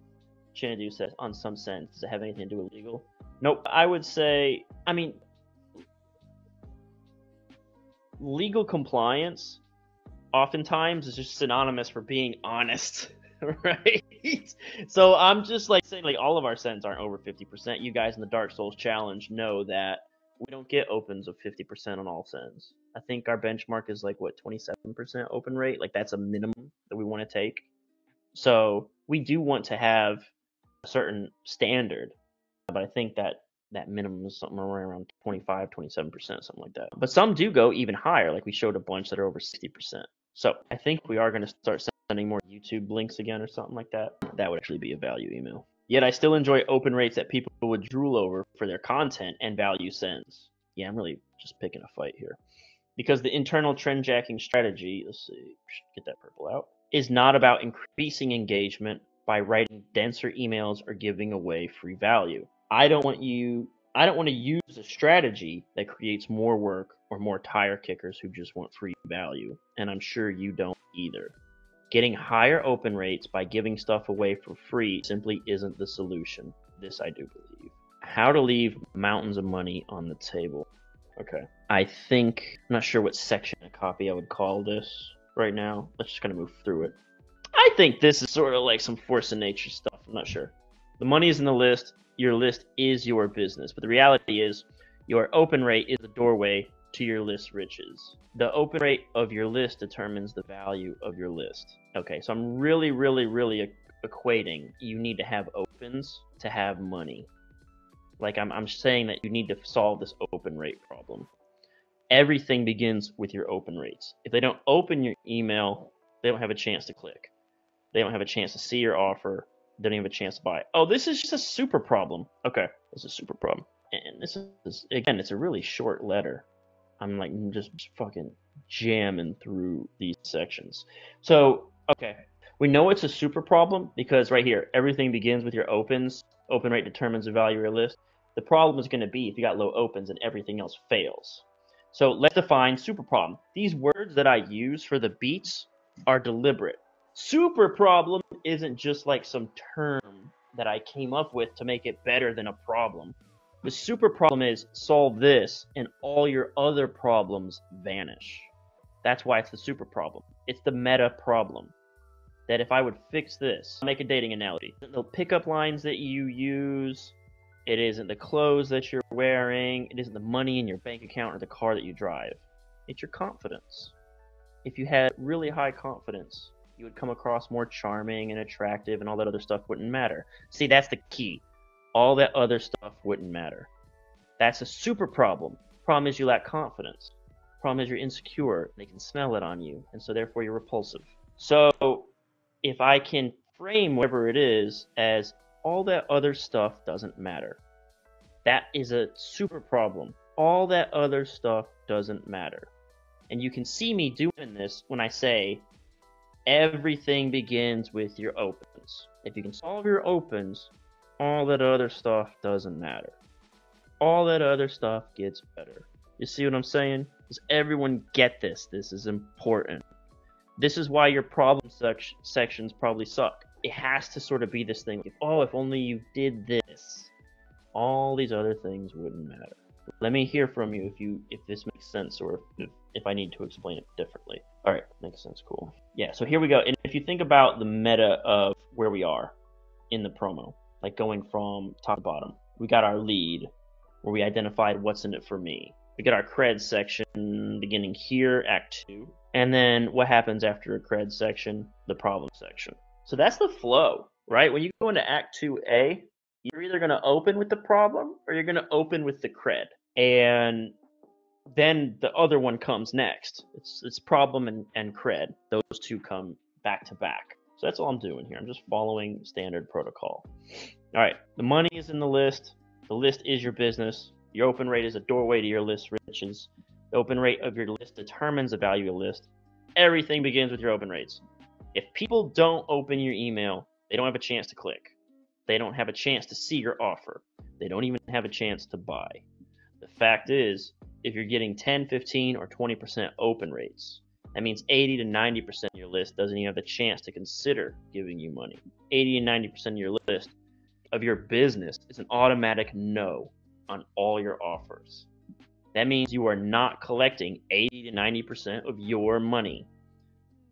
Chinadu says, on some sense, does it have anything to do with legal? Nope. I would say, I mean, legal compliance oftentimes is just synonymous for being honest. (laughs) right? (laughs) So I'm just like saying, like all of our sends aren't over 50%. You guys in the Dark Souls challenge know that we don't get opens of 50% on all sends. I think our benchmark is like what 27% open rate. Like that's a minimum that we want to take. So we do want to have a certain standard, but I think that that minimum is something around 25, 27%, something like that. But some do go even higher. Like we showed a bunch that are over 60%. So I think we are going to start sending more YouTube links again or something like that. That would actually be a value email. Yet I still enjoy open rates that people would drool over for their content and value sends. Yeah, I'm really just picking a fight here. Because the internal trend jacking strategy, let's see, get that purple out, is not about increasing engagement by writing denser emails or giving away free value. I don't want you I don't want to use a strategy that creates more work or more tire kickers who just want free value. And I'm sure you don't either. Getting higher open rates by giving stuff away for free simply isn't the solution. This I do believe. How to leave mountains of money on the table. Okay. I think, I'm not sure what section of copy I would call this right now. Let's just kind of move through it. I think this is sort of like some force of nature stuff. I'm not sure. The money is in the list. Your list is your business. But the reality is, your open rate is the doorway to your list riches. The open rate of your list determines the value of your list. Okay, so I'm really, really, really equating you need to have opens to have money. Like I'm, I'm saying that you need to solve this open rate problem. Everything begins with your open rates. If they don't open your email, they don't have a chance to click. They don't have a chance to see your offer. Don't have a chance to buy. Oh, this is just a super problem. Okay, this is a super problem. And this is again, it's a really short letter. I'm like just fucking jamming through these sections. So, okay, we know it's a super problem because right here, everything begins with your opens. Open rate determines the value of your list. The problem is going to be if you got low opens and everything else fails. So let's define super problem. These words that I use for the beats are deliberate. Super problem isn't just like some term that I came up with to make it better than a problem. The super problem is solve this and all your other problems vanish. That's why it's the super problem. It's the meta problem. That if I would fix this, make a dating analogy. The pickup lines that you use, it isn't the clothes that you're wearing, it isn't the money in your bank account or the car that you drive. It's your confidence. If you had really high confidence, you would come across more charming and attractive and all that other stuff wouldn't matter. See, that's the key all that other stuff wouldn't matter. That's a super problem. Problem is you lack confidence. Problem is you're insecure. They can smell it on you, and so therefore you're repulsive. So if I can frame whatever it is as all that other stuff doesn't matter, that is a super problem. All that other stuff doesn't matter. And you can see me doing this when I say everything begins with your opens. If you can solve your opens, all that other stuff doesn't matter. All that other stuff gets better. You see what I'm saying? Does everyone get this? This is important. This is why your problem sec- sections probably suck. It has to sort of be this thing. If, oh, if only you did this, all these other things wouldn't matter. Let me hear from you if you if this makes sense or if, if I need to explain it differently. All right, makes sense. Cool. Yeah. So here we go. And if you think about the meta of where we are in the promo, like going from top to bottom, we got our lead where we identified what's in it for me. We got our cred section beginning here, Act Two, and then what happens after a cred section? The problem section. So that's the flow, right? When you go into Act 2A, you're either going to open with the problem or you're going to open with the cred. And then the other one comes next. It's it's problem and, and cred. Those two come back to back. So that's all I'm doing here. I'm just following standard protocol. All right, the money is in the list. The list is your business. Your open rate is a doorway to your list riches. The open rate of your list determines the value of your list. Everything begins with your open rates. If people don't open your email, they don't have a chance to click. They don't have a chance to see your offer. They don't even have a chance to buy. The fact is, if you're getting 10, 15, or 20% open rates, that means 80 to 90% of your list doesn't even have a chance to consider giving you money. 80 and 90% of your list of your business is an automatic no on all your offers. That means you are not collecting 80 to 90% of your money.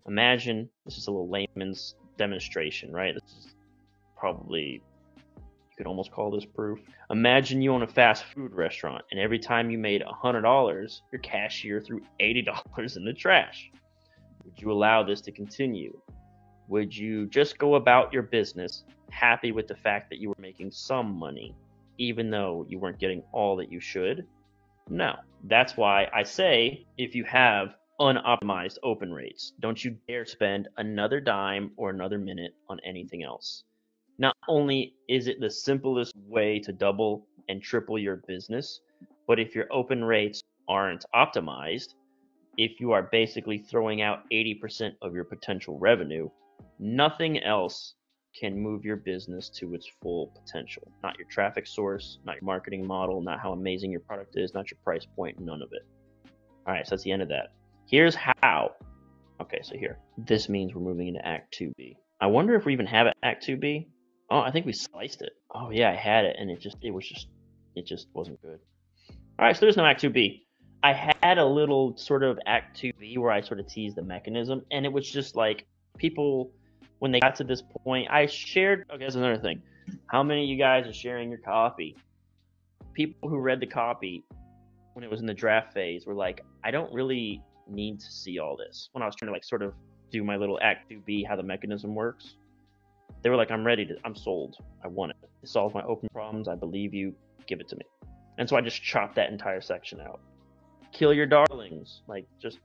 Imagine this is a little layman's demonstration, right? This is probably you could almost call this proof. Imagine you own a fast food restaurant, and every time you made $100, your cashier threw $80 (laughs) in the trash. Would you allow this to continue? Would you just go about your business happy with the fact that you were making some money, even though you weren't getting all that you should? No. That's why I say if you have unoptimized open rates, don't you dare spend another dime or another minute on anything else. Not only is it the simplest way to double and triple your business, but if your open rates aren't optimized, if you are basically throwing out 80% of your potential revenue, nothing else can move your business to its full potential. Not your traffic source, not your marketing model, not how amazing your product is, not your price point, none of it. All right, so that's the end of that. Here's how. Okay, so here. This means we're moving into Act 2B. I wonder if we even have Act 2B. Oh, I think we sliced it. Oh yeah, I had it, and it just it was just it just wasn't good. All right, so there's no Act 2B. I had a little sort of Act 2B where I sort of teased the mechanism, and it was just like people when they got to this point. I shared. Oh, okay, that's another thing. How many of you guys are sharing your copy? People who read the copy when it was in the draft phase were like, I don't really need to see all this. When I was trying to like sort of do my little Act 2B, how the mechanism works they were like, I'm ready to, I'm sold. I want it. It solves my open problems. I believe you. Give it to me. And so I just chopped that entire section out. Kill your darlings. Like, just,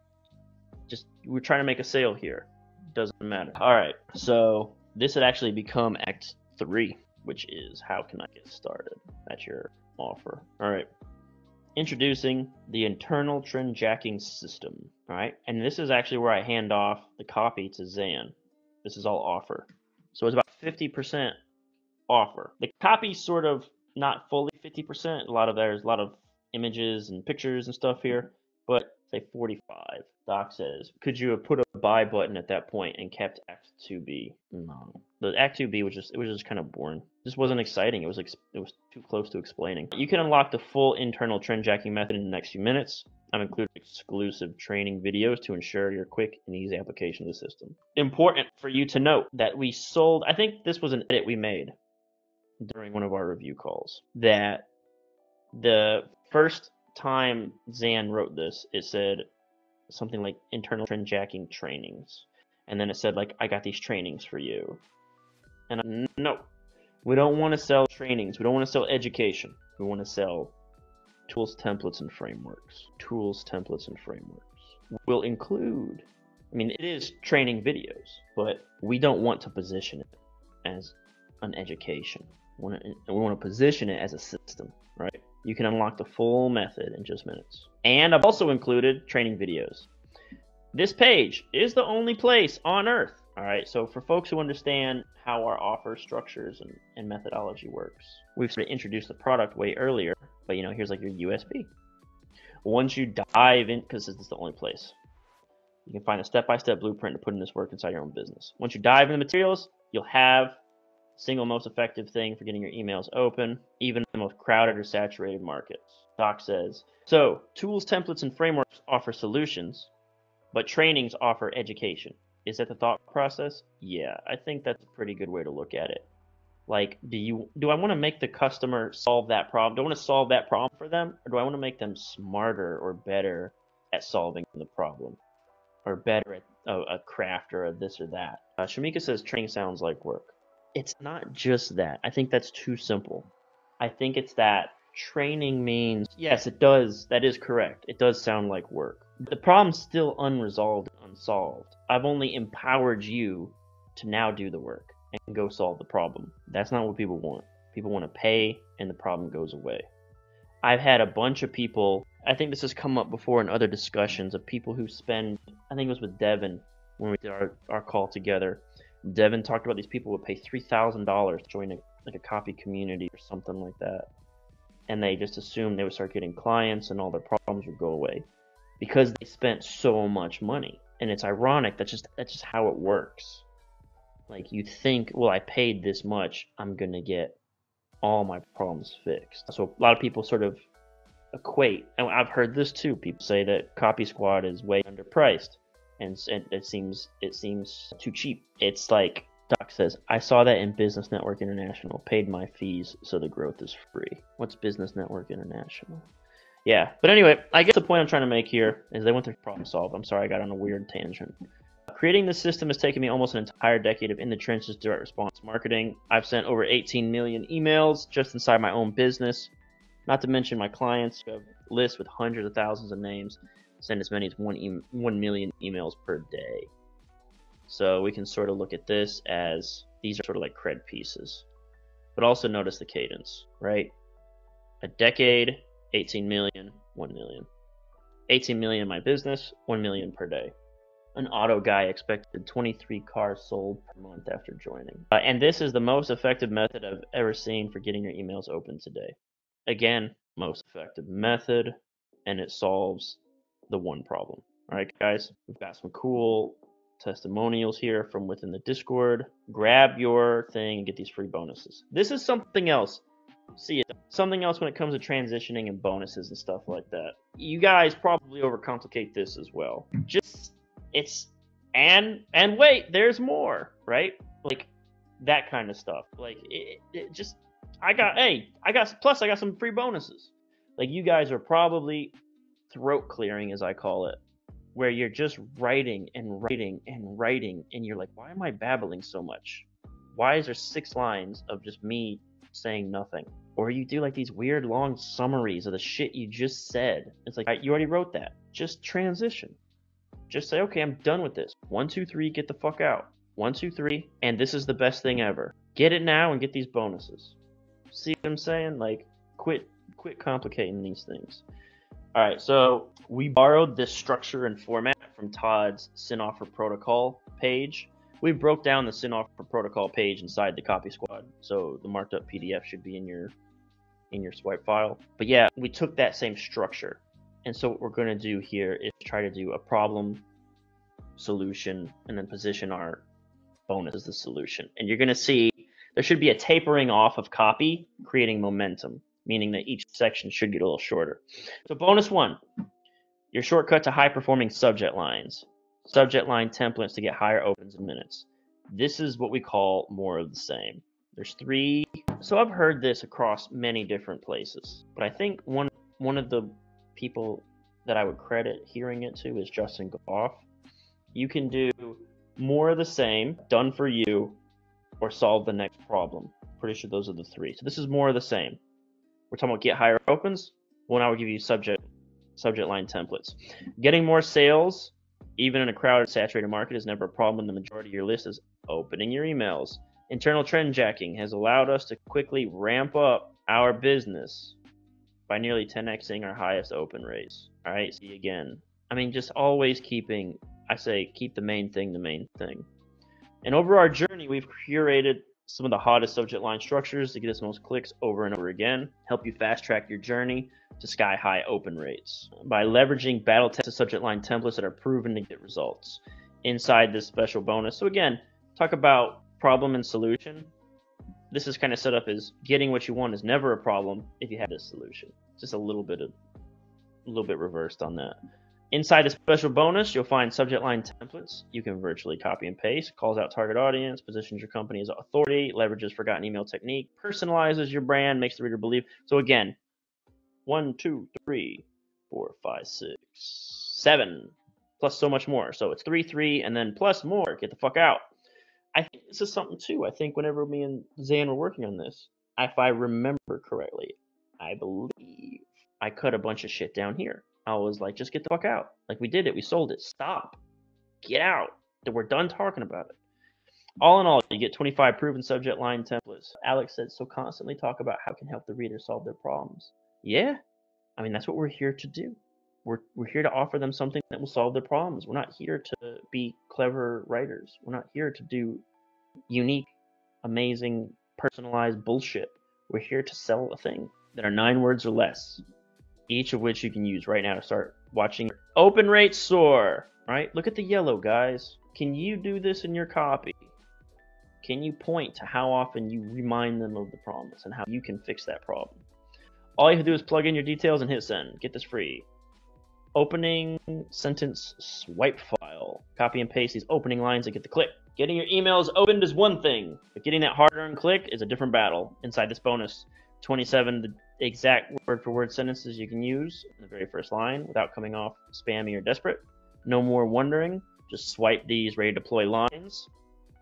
just, we're trying to make a sale here. Doesn't matter. All right. So this had actually become Act 3, which is how can I get started? That's your offer. All right. Introducing the internal trend jacking system. All right. And this is actually where I hand off the copy to Zan. This is all offer. So it's about 50% offer. The copy's sort of not fully 50%. A lot of there's a lot of images and pictures and stuff here, but say 45. Doc says, could you have put a buy button at that point and kept Act 2B? No. The Act 2B was just it was just kind of boring. This wasn't exciting. It was it was too close to explaining. You can unlock the full internal trend jacking method in the next few minutes. I'm including exclusive training videos to ensure your quick and easy application of the system. Important for you to note that we sold, I think this was an edit we made during one of our review calls, that the first time Zan wrote this, it said something like internal trend jacking trainings. And then it said like, I got these trainings for you. And I, no, we don't want to sell trainings. We don't want to sell education. We want to sell tools, templates, and frameworks. Tools, templates, and frameworks. We'll include, I mean, it is training videos, but we don't want to position it as an education. We want to, we want to position it as a system, right? You can unlock the full method in just minutes. And I've also included training videos. This page is the only place on earth. All right, so for folks who understand how our offer structures and, and methodology works, we've sort of introduced the product way earlier, but you know, here's like your USB. Once you dive in, because this is the only place, you can find a step-by-step blueprint to put in this work inside your own business. Once you dive into the materials, you'll have single most effective thing for getting your emails open, even in the most crowded or saturated markets. Doc says, so tools, templates, and frameworks offer solutions, but trainings offer education. Is that the thought process? Yeah, I think that's a pretty good way to look at it. Like, do you do I want to make the customer solve that problem? Do I want to solve that problem for them, or do I want to make them smarter or better at solving the problem, or better at a, a craft or a this or that? Uh, Shamika says training sounds like work. It's not just that. I think that's too simple. I think it's that training means yes, it does. That is correct. It does sound like work. The problem's still unresolved, unsolved. I've only empowered you to now do the work and go solve the problem. That's not what people want. People want to pay and the problem goes away. I've had a bunch of people, I think this has come up before in other discussions of people who spend, I think it was with Devin when we did our, our call together. Devin talked about these people would pay $3,000 to join a, like a copy community or something like that. And they just assumed they would start getting clients and all their problems would go away because they spent so much money. And it's ironic. That's just that's just how it works. Like you think, well, I paid this much, I'm gonna get all my problems fixed. So a lot of people sort of equate, and I've heard this too. People say that Copy Squad is way underpriced, and it seems it seems too cheap. It's like Doc says, I saw that in Business Network International, paid my fees, so the growth is free. What's Business Network International? Yeah, but anyway, I guess the point I'm trying to make here is they want their problem solved. I'm sorry I got on a weird tangent. Creating this system has taken me almost an entire decade of in the trenches direct response marketing. I've sent over 18 million emails just inside my own business, not to mention my clients who have lists with hundreds of thousands of names send as many as 1, e 1 million emails per day. So we can sort of look at this as these are sort of like cred pieces. But also notice the cadence, right? A decade, 18 million, 1 million. 18 million in my business, 1 million per day an auto guy expected 23 cars sold per month after joining. Uh, and this is the most effective method I've ever seen for getting your emails open today. Again, most effective method, and it solves the one problem. All right, guys, we've got some cool testimonials here from within the Discord. Grab your thing and get these free bonuses. This is something else. See it. Something else when it comes to transitioning and bonuses and stuff like that. You guys probably overcomplicate this as well. Just it's and and wait, there's more, right? Like that kind of stuff. Like it, it just I got hey, I got plus I got some free bonuses. Like you guys are probably throat clearing as I call it, where you're just writing and writing and writing and you're like, why am I babbling so much? Why is there six lines of just me saying nothing? Or you do like these weird long summaries of the shit you just said. It's like you already wrote that. Just transition. Just say, okay, I'm done with this. One, two, three, get the fuck out. One, two, three, and this is the best thing ever. Get it now and get these bonuses. See what I'm saying? Like, quit, quit complicating these things. All right, so we borrowed this structure and format from Todd's SynOffer protocol page. We broke down the SynOffer protocol page inside the Copy Squad, so the marked up PDF should be in your in your swipe file. But yeah, we took that same structure and so what we're going to do here is try to do a problem, solution, and then position our bonus as the solution. And you're going to see there should be a tapering off of copy, creating momentum, meaning that each section should get a little shorter. So bonus one, your shortcut to high performing subject lines. Subject line templates to get higher opens in minutes. This is what we call more of the same. There's three. So I've heard this across many different places, but I think one one of the people that I would credit hearing it to is Justin Goff. You can do more of the same, done for you, or solve the next problem. Pretty sure those are the three. So this is more of the same. We're talking about get higher opens. Well, now we give you subject subject line templates. Getting more sales, even in a crowded, saturated market, is never a problem. When the majority of your list is opening your emails. Internal trend jacking has allowed us to quickly ramp up our business by nearly 10xing our highest open rates. All right, see again. I mean, just always keeping, I say, keep the main thing the main thing. And over our journey, we've curated some of the hottest subject line structures to get us most clicks over and over again, help you fast track your journey to sky high open rates by leveraging battle tested subject line templates that are proven to get results inside this special bonus. So, again, talk about problem and solution. This is kind of set up as getting what you want is never a problem if you have this solution. Just a little bit of a little bit reversed on that. Inside the special bonus, you'll find subject line templates. You can virtually copy and paste, calls out target audience, positions your company as authority, leverages forgotten email technique, personalizes your brand, makes the reader believe. So again, one, two, three, four, five, six, seven, plus so much more. So it's three, three, and then plus more. Get the fuck out. I think this is something too. I think whenever me and Zan were working on this, if I remember correctly, I believe I cut a bunch of shit down here. I was like, just get the fuck out. Like we did it, we sold it. Stop. Get out. We're done talking about it. All in all, you get 25 proven subject line templates. Alex said, so constantly talk about how can help the reader solve their problems. Yeah. I mean, that's what we're here to do. We're, we're here to offer them something that will solve their problems. We're not here to be clever writers. We're not here to do unique, amazing, personalized bullshit. We're here to sell a thing that are nine words or less each of which you can use right now to start watching open rate soar. Right? Look at the yellow, guys. Can you do this in your copy? Can you point to how often you remind them of the promise and how you can fix that problem? All you have to do is plug in your details and hit send. Get this free. Opening sentence swipe file. Copy and paste these opening lines and get the click. Getting your emails opened is one thing, but getting that hard earned click is a different battle inside this bonus. 27 exact word for word sentences you can use in the very first line without coming off spammy or desperate. No more wondering. Just swipe these ready to deploy lines.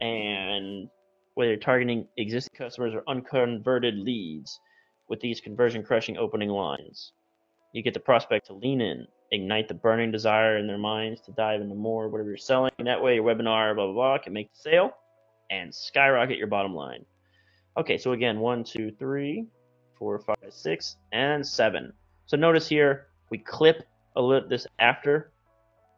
And whether you're targeting existing customers or unconverted leads with these conversion crushing opening lines, you get the prospect to lean in, ignite the burning desire in their minds to dive into more whatever you're selling. That way, your webinar, blah, blah, blah, can make the sale and skyrocket your bottom line. Okay, so again, one, two, three, four, five, six, and seven. So notice here, we clip a little this after,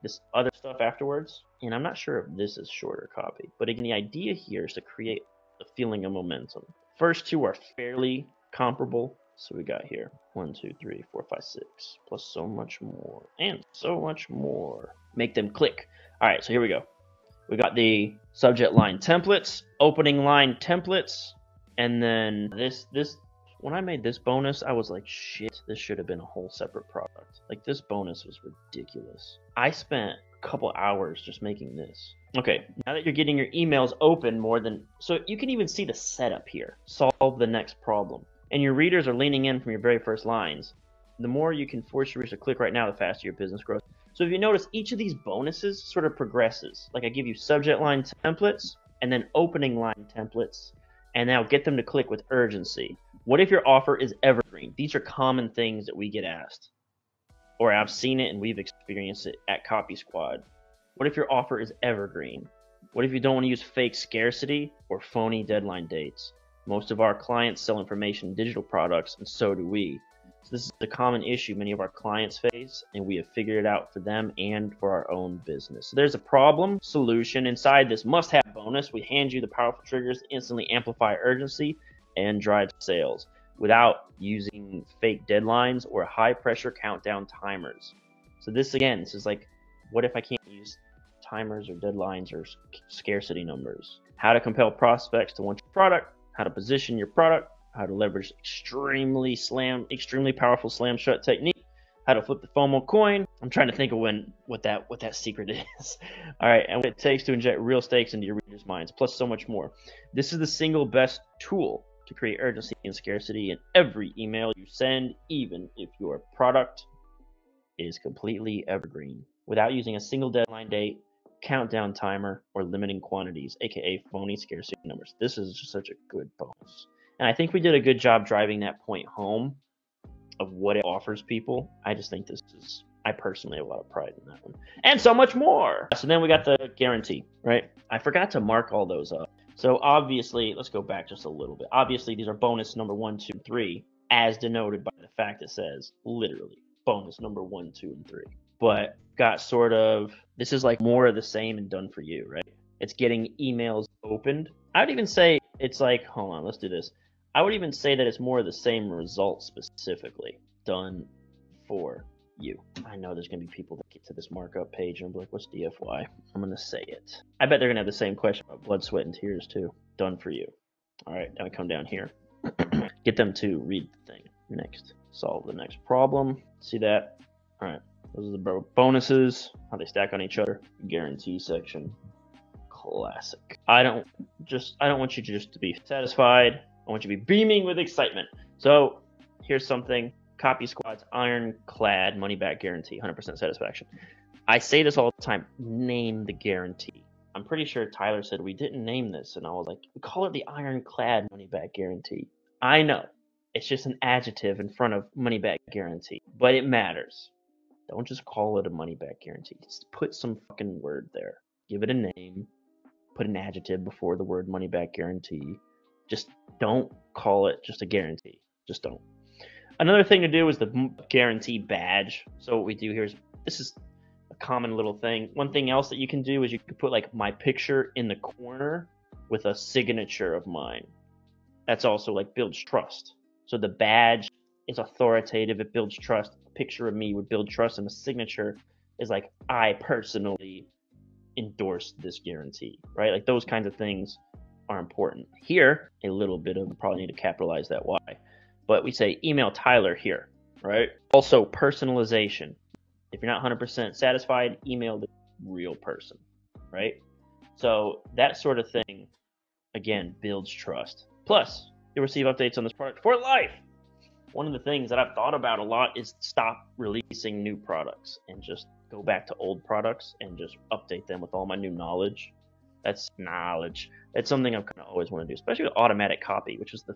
this other stuff afterwards. And I'm not sure if this is shorter copy, but again, the idea here is to create a feeling of momentum. First two are fairly comparable. So we got here one, two, three, four, five, six, plus so much more, and so much more. Make them click. All right, so here we go. We got the subject line templates, opening line templates, and then this this when I made this bonus, I was like, shit, this should have been a whole separate product. Like, this bonus was ridiculous. I spent a couple hours just making this. Okay, now that you're getting your emails open more than. So you can even see the setup here. Solve the next problem. And your readers are leaning in from your very first lines. The more you can force your readers to click right now, the faster your business grows. So if you notice, each of these bonuses sort of progresses. Like I give you subject line templates and then opening line templates, and now get them to click with urgency. What if your offer is evergreen? These are common things that we get asked. Or I've seen it and we've experienced it at Copy Squad. What if your offer is evergreen? What if you don't want to use fake scarcity or phony deadline dates? Most of our clients sell information digital products, and so do we. So this is a common issue many of our clients face, and we have figured it out for them and for our own business. So there's a problem solution inside this must-have bonus. We hand you the powerful triggers to instantly amplify urgency and drive sales without using fake deadlines or high pressure countdown timers. So this again, this is like, what if I can't use timers or deadlines or scarcity numbers? How to compel prospects to want your product, how to position your product, how to leverage extremely slam, extremely powerful slam shut technique, how to flip the FOMO coin. I'm trying to think of when what that what that (laughs) secret is. All right, and what it takes to inject real stakes into your readers' minds, plus so much more. This is the single best tool to create urgency and scarcity in every email you send, even if your product is completely evergreen, without using a single deadline date, countdown timer, or limiting quantities, aka phony scarcity numbers. This is just such a good bonus. And I think we did a good job driving that point home of what it offers people. I just think this is I personally have a lot of pride in that one. And so much more. So then we got the guarantee, right? I forgot to mark all those up. So obviously, let's go back just a little bit. Obviously, these are bonus number one, two, three. as denoted by the fact it says literally bonus number one, two, and three. But got sort of this is like more of the same and done for you, right? It's getting emails opened. I'd even say it's like, hold on, let's do this. I would even say that it's more of the same result specifically done for you. I know there's going to be people get to this markup page and be like, what's DFY? I'm going to say it. I bet they're going to have the same question about blood, sweat, and tears too. Done for you. All right, now we come down here. (clears throat) get them to read the thing. Next, solve the next problem. See that? All right, those are the bonuses, how they stack on each other. Guarantee section. Classic. I don't just I don't want you to just to be satisfied. I want you to be beaming with excitement. So here's something Copy Squad's ironclad money back guarantee, 100% satisfaction. I say this all the time name the guarantee. I'm pretty sure Tyler said we didn't name this, and I was like, we call it the ironclad money back guarantee. I know it's just an adjective in front of money back guarantee, but it matters. Don't just call it a money back guarantee. Just put some fucking word there. Give it a name. Put an adjective before the word money back guarantee. Just don't call it just a guarantee. Just don't. Another thing to do is the guarantee badge. So what we do here is this is a common little thing. One thing else that you can do is you can put like my picture in the corner with a signature of mine. That's also like builds trust. So the badge is authoritative. It builds trust. A picture of me would build trust, and a signature is like I personally endorse this guarantee, right? Like those kinds of things are important. Here, a little bit of probably need to capitalize that Y but we say email Tyler here, right? Also, personalization. If you're not 100% satisfied, email the real person, right? So that sort of thing, again, builds trust. Plus, you'll receive updates on this product for life. One of the things that I've thought about a lot is stop releasing new products and just go back to old products and just update them with all my new knowledge. That's knowledge. That's something I've kind of always wanted to do, especially with automatic copy, which is the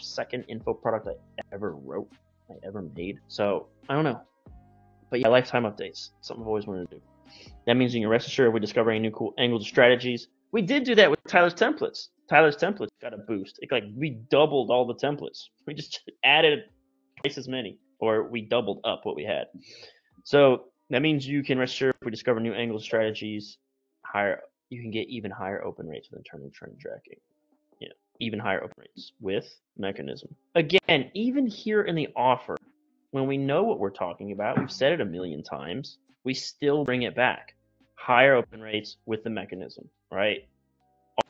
second info product I ever wrote, I ever made. So I don't know. But yeah, lifetime updates. Something I've always wanted to do. That means you can rest assured we're discovering new cool angles strategies. We did do that with Tyler's templates. Tyler's templates got a boost. It like we doubled all the templates. (laughs) We just added twice as many, or we doubled up what we had. So that means you can rest assured if we discover new angles strategies, higher you can get even higher open rates with internal trend jacking even higher open rates with mechanism. Again, even here in the offer, when we know what we're talking about, we've said it a million times, we still bring it back. Higher open rates with the mechanism, right?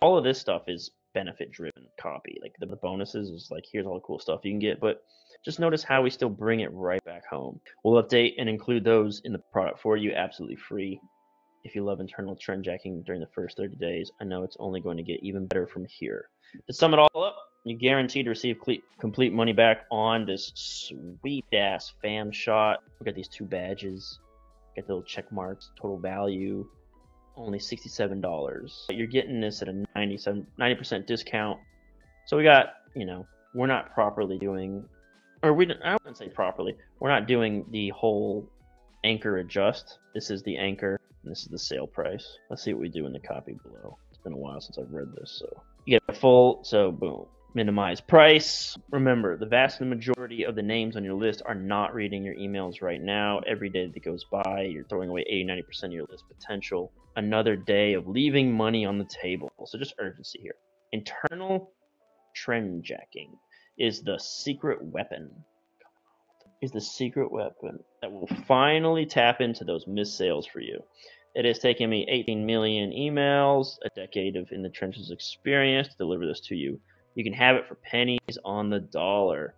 All of this stuff is benefit driven copy. Like the, the bonuses is like, here's all the cool stuff you can get, but just notice how we still bring it right back home. We'll update and include those in the product for you absolutely free. If you love internal trend jacking during the first 30 days, I know it's only going to get even better from here. To sum it all up, you guaranteed to receive complete money back on this sweet ass fam shot. We got these two badges, got the little check marks, total value, only $67. You're getting this at a 97, 90% discount. So we got, you know, we're not properly doing, or we, I wouldn't say properly, we're not doing the whole anchor adjust. This is the anchor, and this is the sale price. Let's see what we do in the copy below. It's been a while since I've read this, so you get a full, so boom. Minimize price. Remember, the vast majority of the names on your list are not reading your emails right now. Every day that goes by, you're throwing away 80 90% of your list potential. Another day of leaving money on the table. So just urgency here. Internal trend jacking is the secret weapon. Is the secret weapon that will finally tap into those missed sales for you. It has taken me 18 million emails, a decade of in the trenches experience to deliver this to you. You can have it for pennies on the dollar.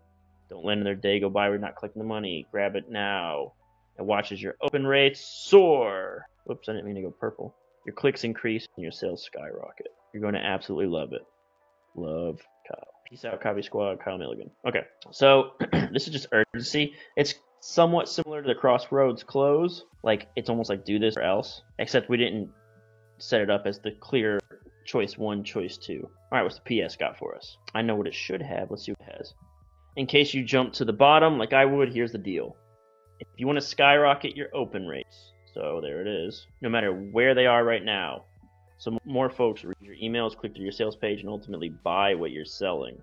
Don't let another day go by where you're not collecting the money. Grab it now. It watches your open rates soar. Whoops, I didn't mean to go purple. Your clicks increase and your sales skyrocket. You're going to absolutely love it. Love. Peace out, Copy Squad. Kyle Milligan. Okay, so (clears throat) this is just urgency. It's somewhat similar to the Crossroads close. Like it's almost like do this or else, except we didn't set it up as the clear choice one, choice two. All right, what's the PS got for us? I know what it should have. Let's see what it has. In case you jump to the bottom, like I would, here's the deal. If you want to skyrocket your open rates, so there it is, no matter where they are right now, so more folks read your emails, click through your sales page, and ultimately buy what you're selling.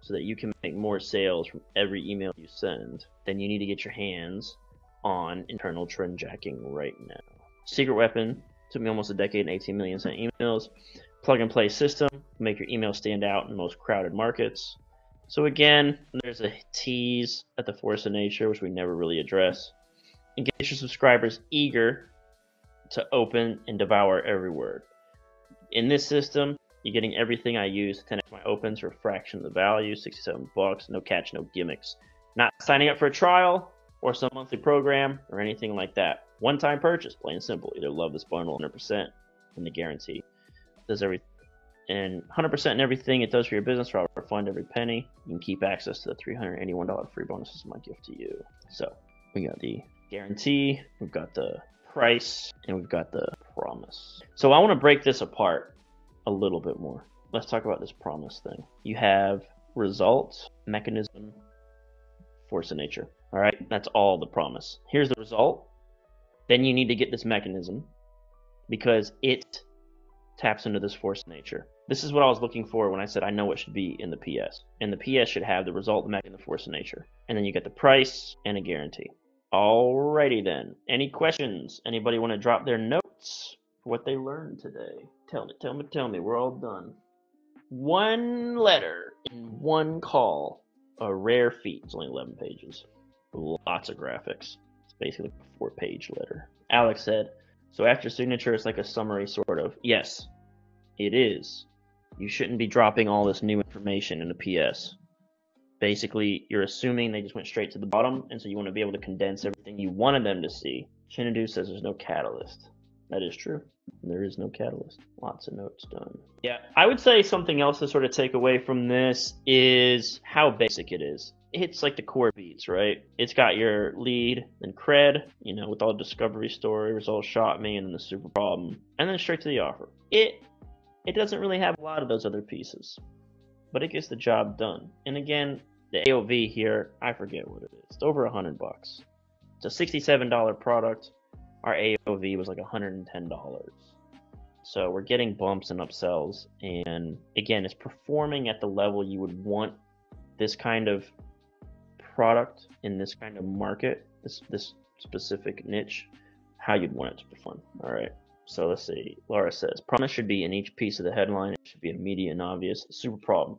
so that you can make more sales from every email you send, then you need to get your hands on internal trend jacking right now. Secret weapon took me almost a decade and 18 million sent emails. Plug and play system, make your email stand out in most crowded markets. So again, there's a tease at the force of nature, which we never really address. And get your subscribers eager to open and devour every word. In this system, you're getting everything I use. 10x my opens for a fraction of the value, 67 bucks, no catch, no gimmicks. Not signing up for a trial or some monthly program or anything like that. One time purchase, plain and simple. Either love this bundle 100% and the guarantee. Does every and 100% in everything it does for your business, I'll refund every penny. You can keep access to the $381 free bonus as my gift to you. So we got the guarantee, we've got the price, and we've got the promise. So I want to break this apart a little bit more. Let's talk about this promise thing. You have result, mechanism, force of nature. All right, that's all the promise. Here's the result. Then you need to get this mechanism because it taps into this force of nature. This is what I was looking for when I said I know what should be in the PS. And the PS should have the result, the mechanism, the force of nature. And then you get the price and a guarantee. Alrighty then. Any questions? Anybody want to drop their notes for what they learned today? Tell me, tell me, tell me. We're all done. One letter in one call. A rare feat. It's only 11 pages. Lots of graphics. It's basically a four page letter. Alex said, So after signature, it's like a summary, sort of. Yes, it is. You shouldn't be dropping all this new information in a PS. Basically, you're assuming they just went straight to the bottom, and so you want to be able to condense everything you wanted them to see. Shinadu says there's no catalyst. That is true. There is no catalyst. Lots of notes done. Yeah, I would say something else to sort of take away from this is how basic it is. It's like the core beats, right? It's got your lead, then cred, you know, with all the discovery story, result shot me, and then the super problem, and then straight to the offer. It it doesn't really have a lot of those other pieces, but it gets the job done. And again, the AOV here, I forget what it is. It's over a hundred bucks. It's a sixty-seven dollar product our AOV was like $110. So we're getting bumps and upsells. And again, it's performing at the level you would want this kind of product in this kind of market, this, this specific niche, how you'd want it to perform. All right. So let's see. Laura says, promise should be in each piece of the headline. It should be immediate and obvious. Super problem.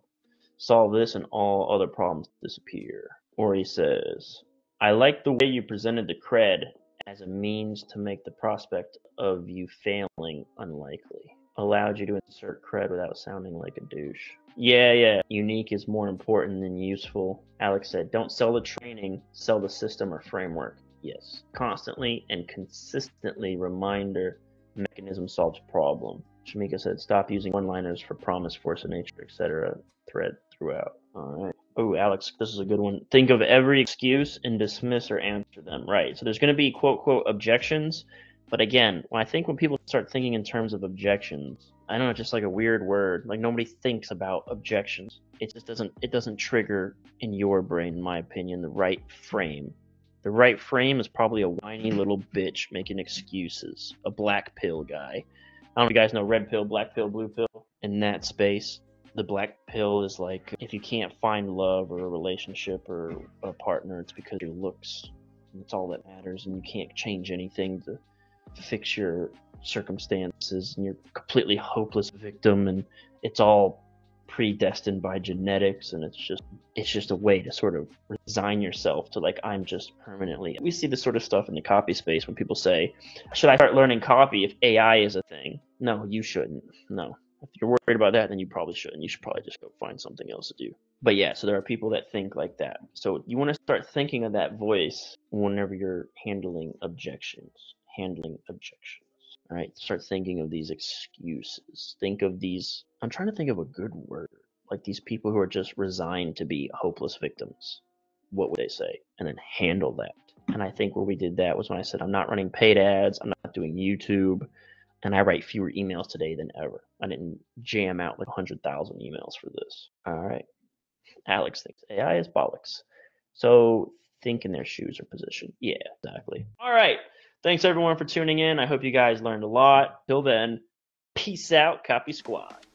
Solve this and all other problems disappear. Ori says, I like the way you presented the cred as a means to make the prospect of you failing unlikely. Allowed you to insert cred without sounding like a douche. Yeah, yeah. Unique is more important than useful. Alex said, don't sell the training, sell the system or framework. Yes. Constantly and consistently reminder mechanism solves problem. Shamika said, stop using one liners for promise, force of nature, etc. thread throughout. All right. Oh, Alex, this is a good one. Think of every excuse and dismiss or answer them. Right. So there's going to be quote, quote, objections. But again, I think when people start thinking in terms of objections, I don't know, just like a weird word. Like nobody thinks about objections. It just doesn't, it doesn't trigger in your brain, in my opinion, the right frame. The right frame is probably a whiny little bitch making excuses, a black pill guy. I don't know if you guys know red pill, black pill, blue pill. In that space, the black pill is like if you can't find love or a relationship or a partner, it's because your looks. That's all that matters, and you can't change anything to fix your circumstances, and you're completely hopeless victim, and it's all predestined by genetics and it's just it's just a way to sort of resign yourself to like i'm just permanently we see this sort of stuff in the copy space when people say should i start learning copy if ai is a thing no you shouldn't no if you're worried about that, then you probably shouldn't. You should probably just go find something else to do. But yeah, so there are people that think like that. So you want to start thinking of that voice whenever you're handling objections. Handling objections. Right, start thinking of these excuses. Think of these. I'm trying to think of a good word. Like these people who are just resigned to be hopeless victims. What would they say? And then handle that. And I think where we did that was when I said, I'm not running paid ads. I'm not doing YouTube and I write fewer emails today than ever. I didn't jam out like 100,000 emails for this. All right. Alex thinks AI is bollocks. So think in their shoes or position. Yeah, exactly. All right. Thanks everyone for tuning in. I hope you guys learned a lot. Till then, peace out, Copy Squad.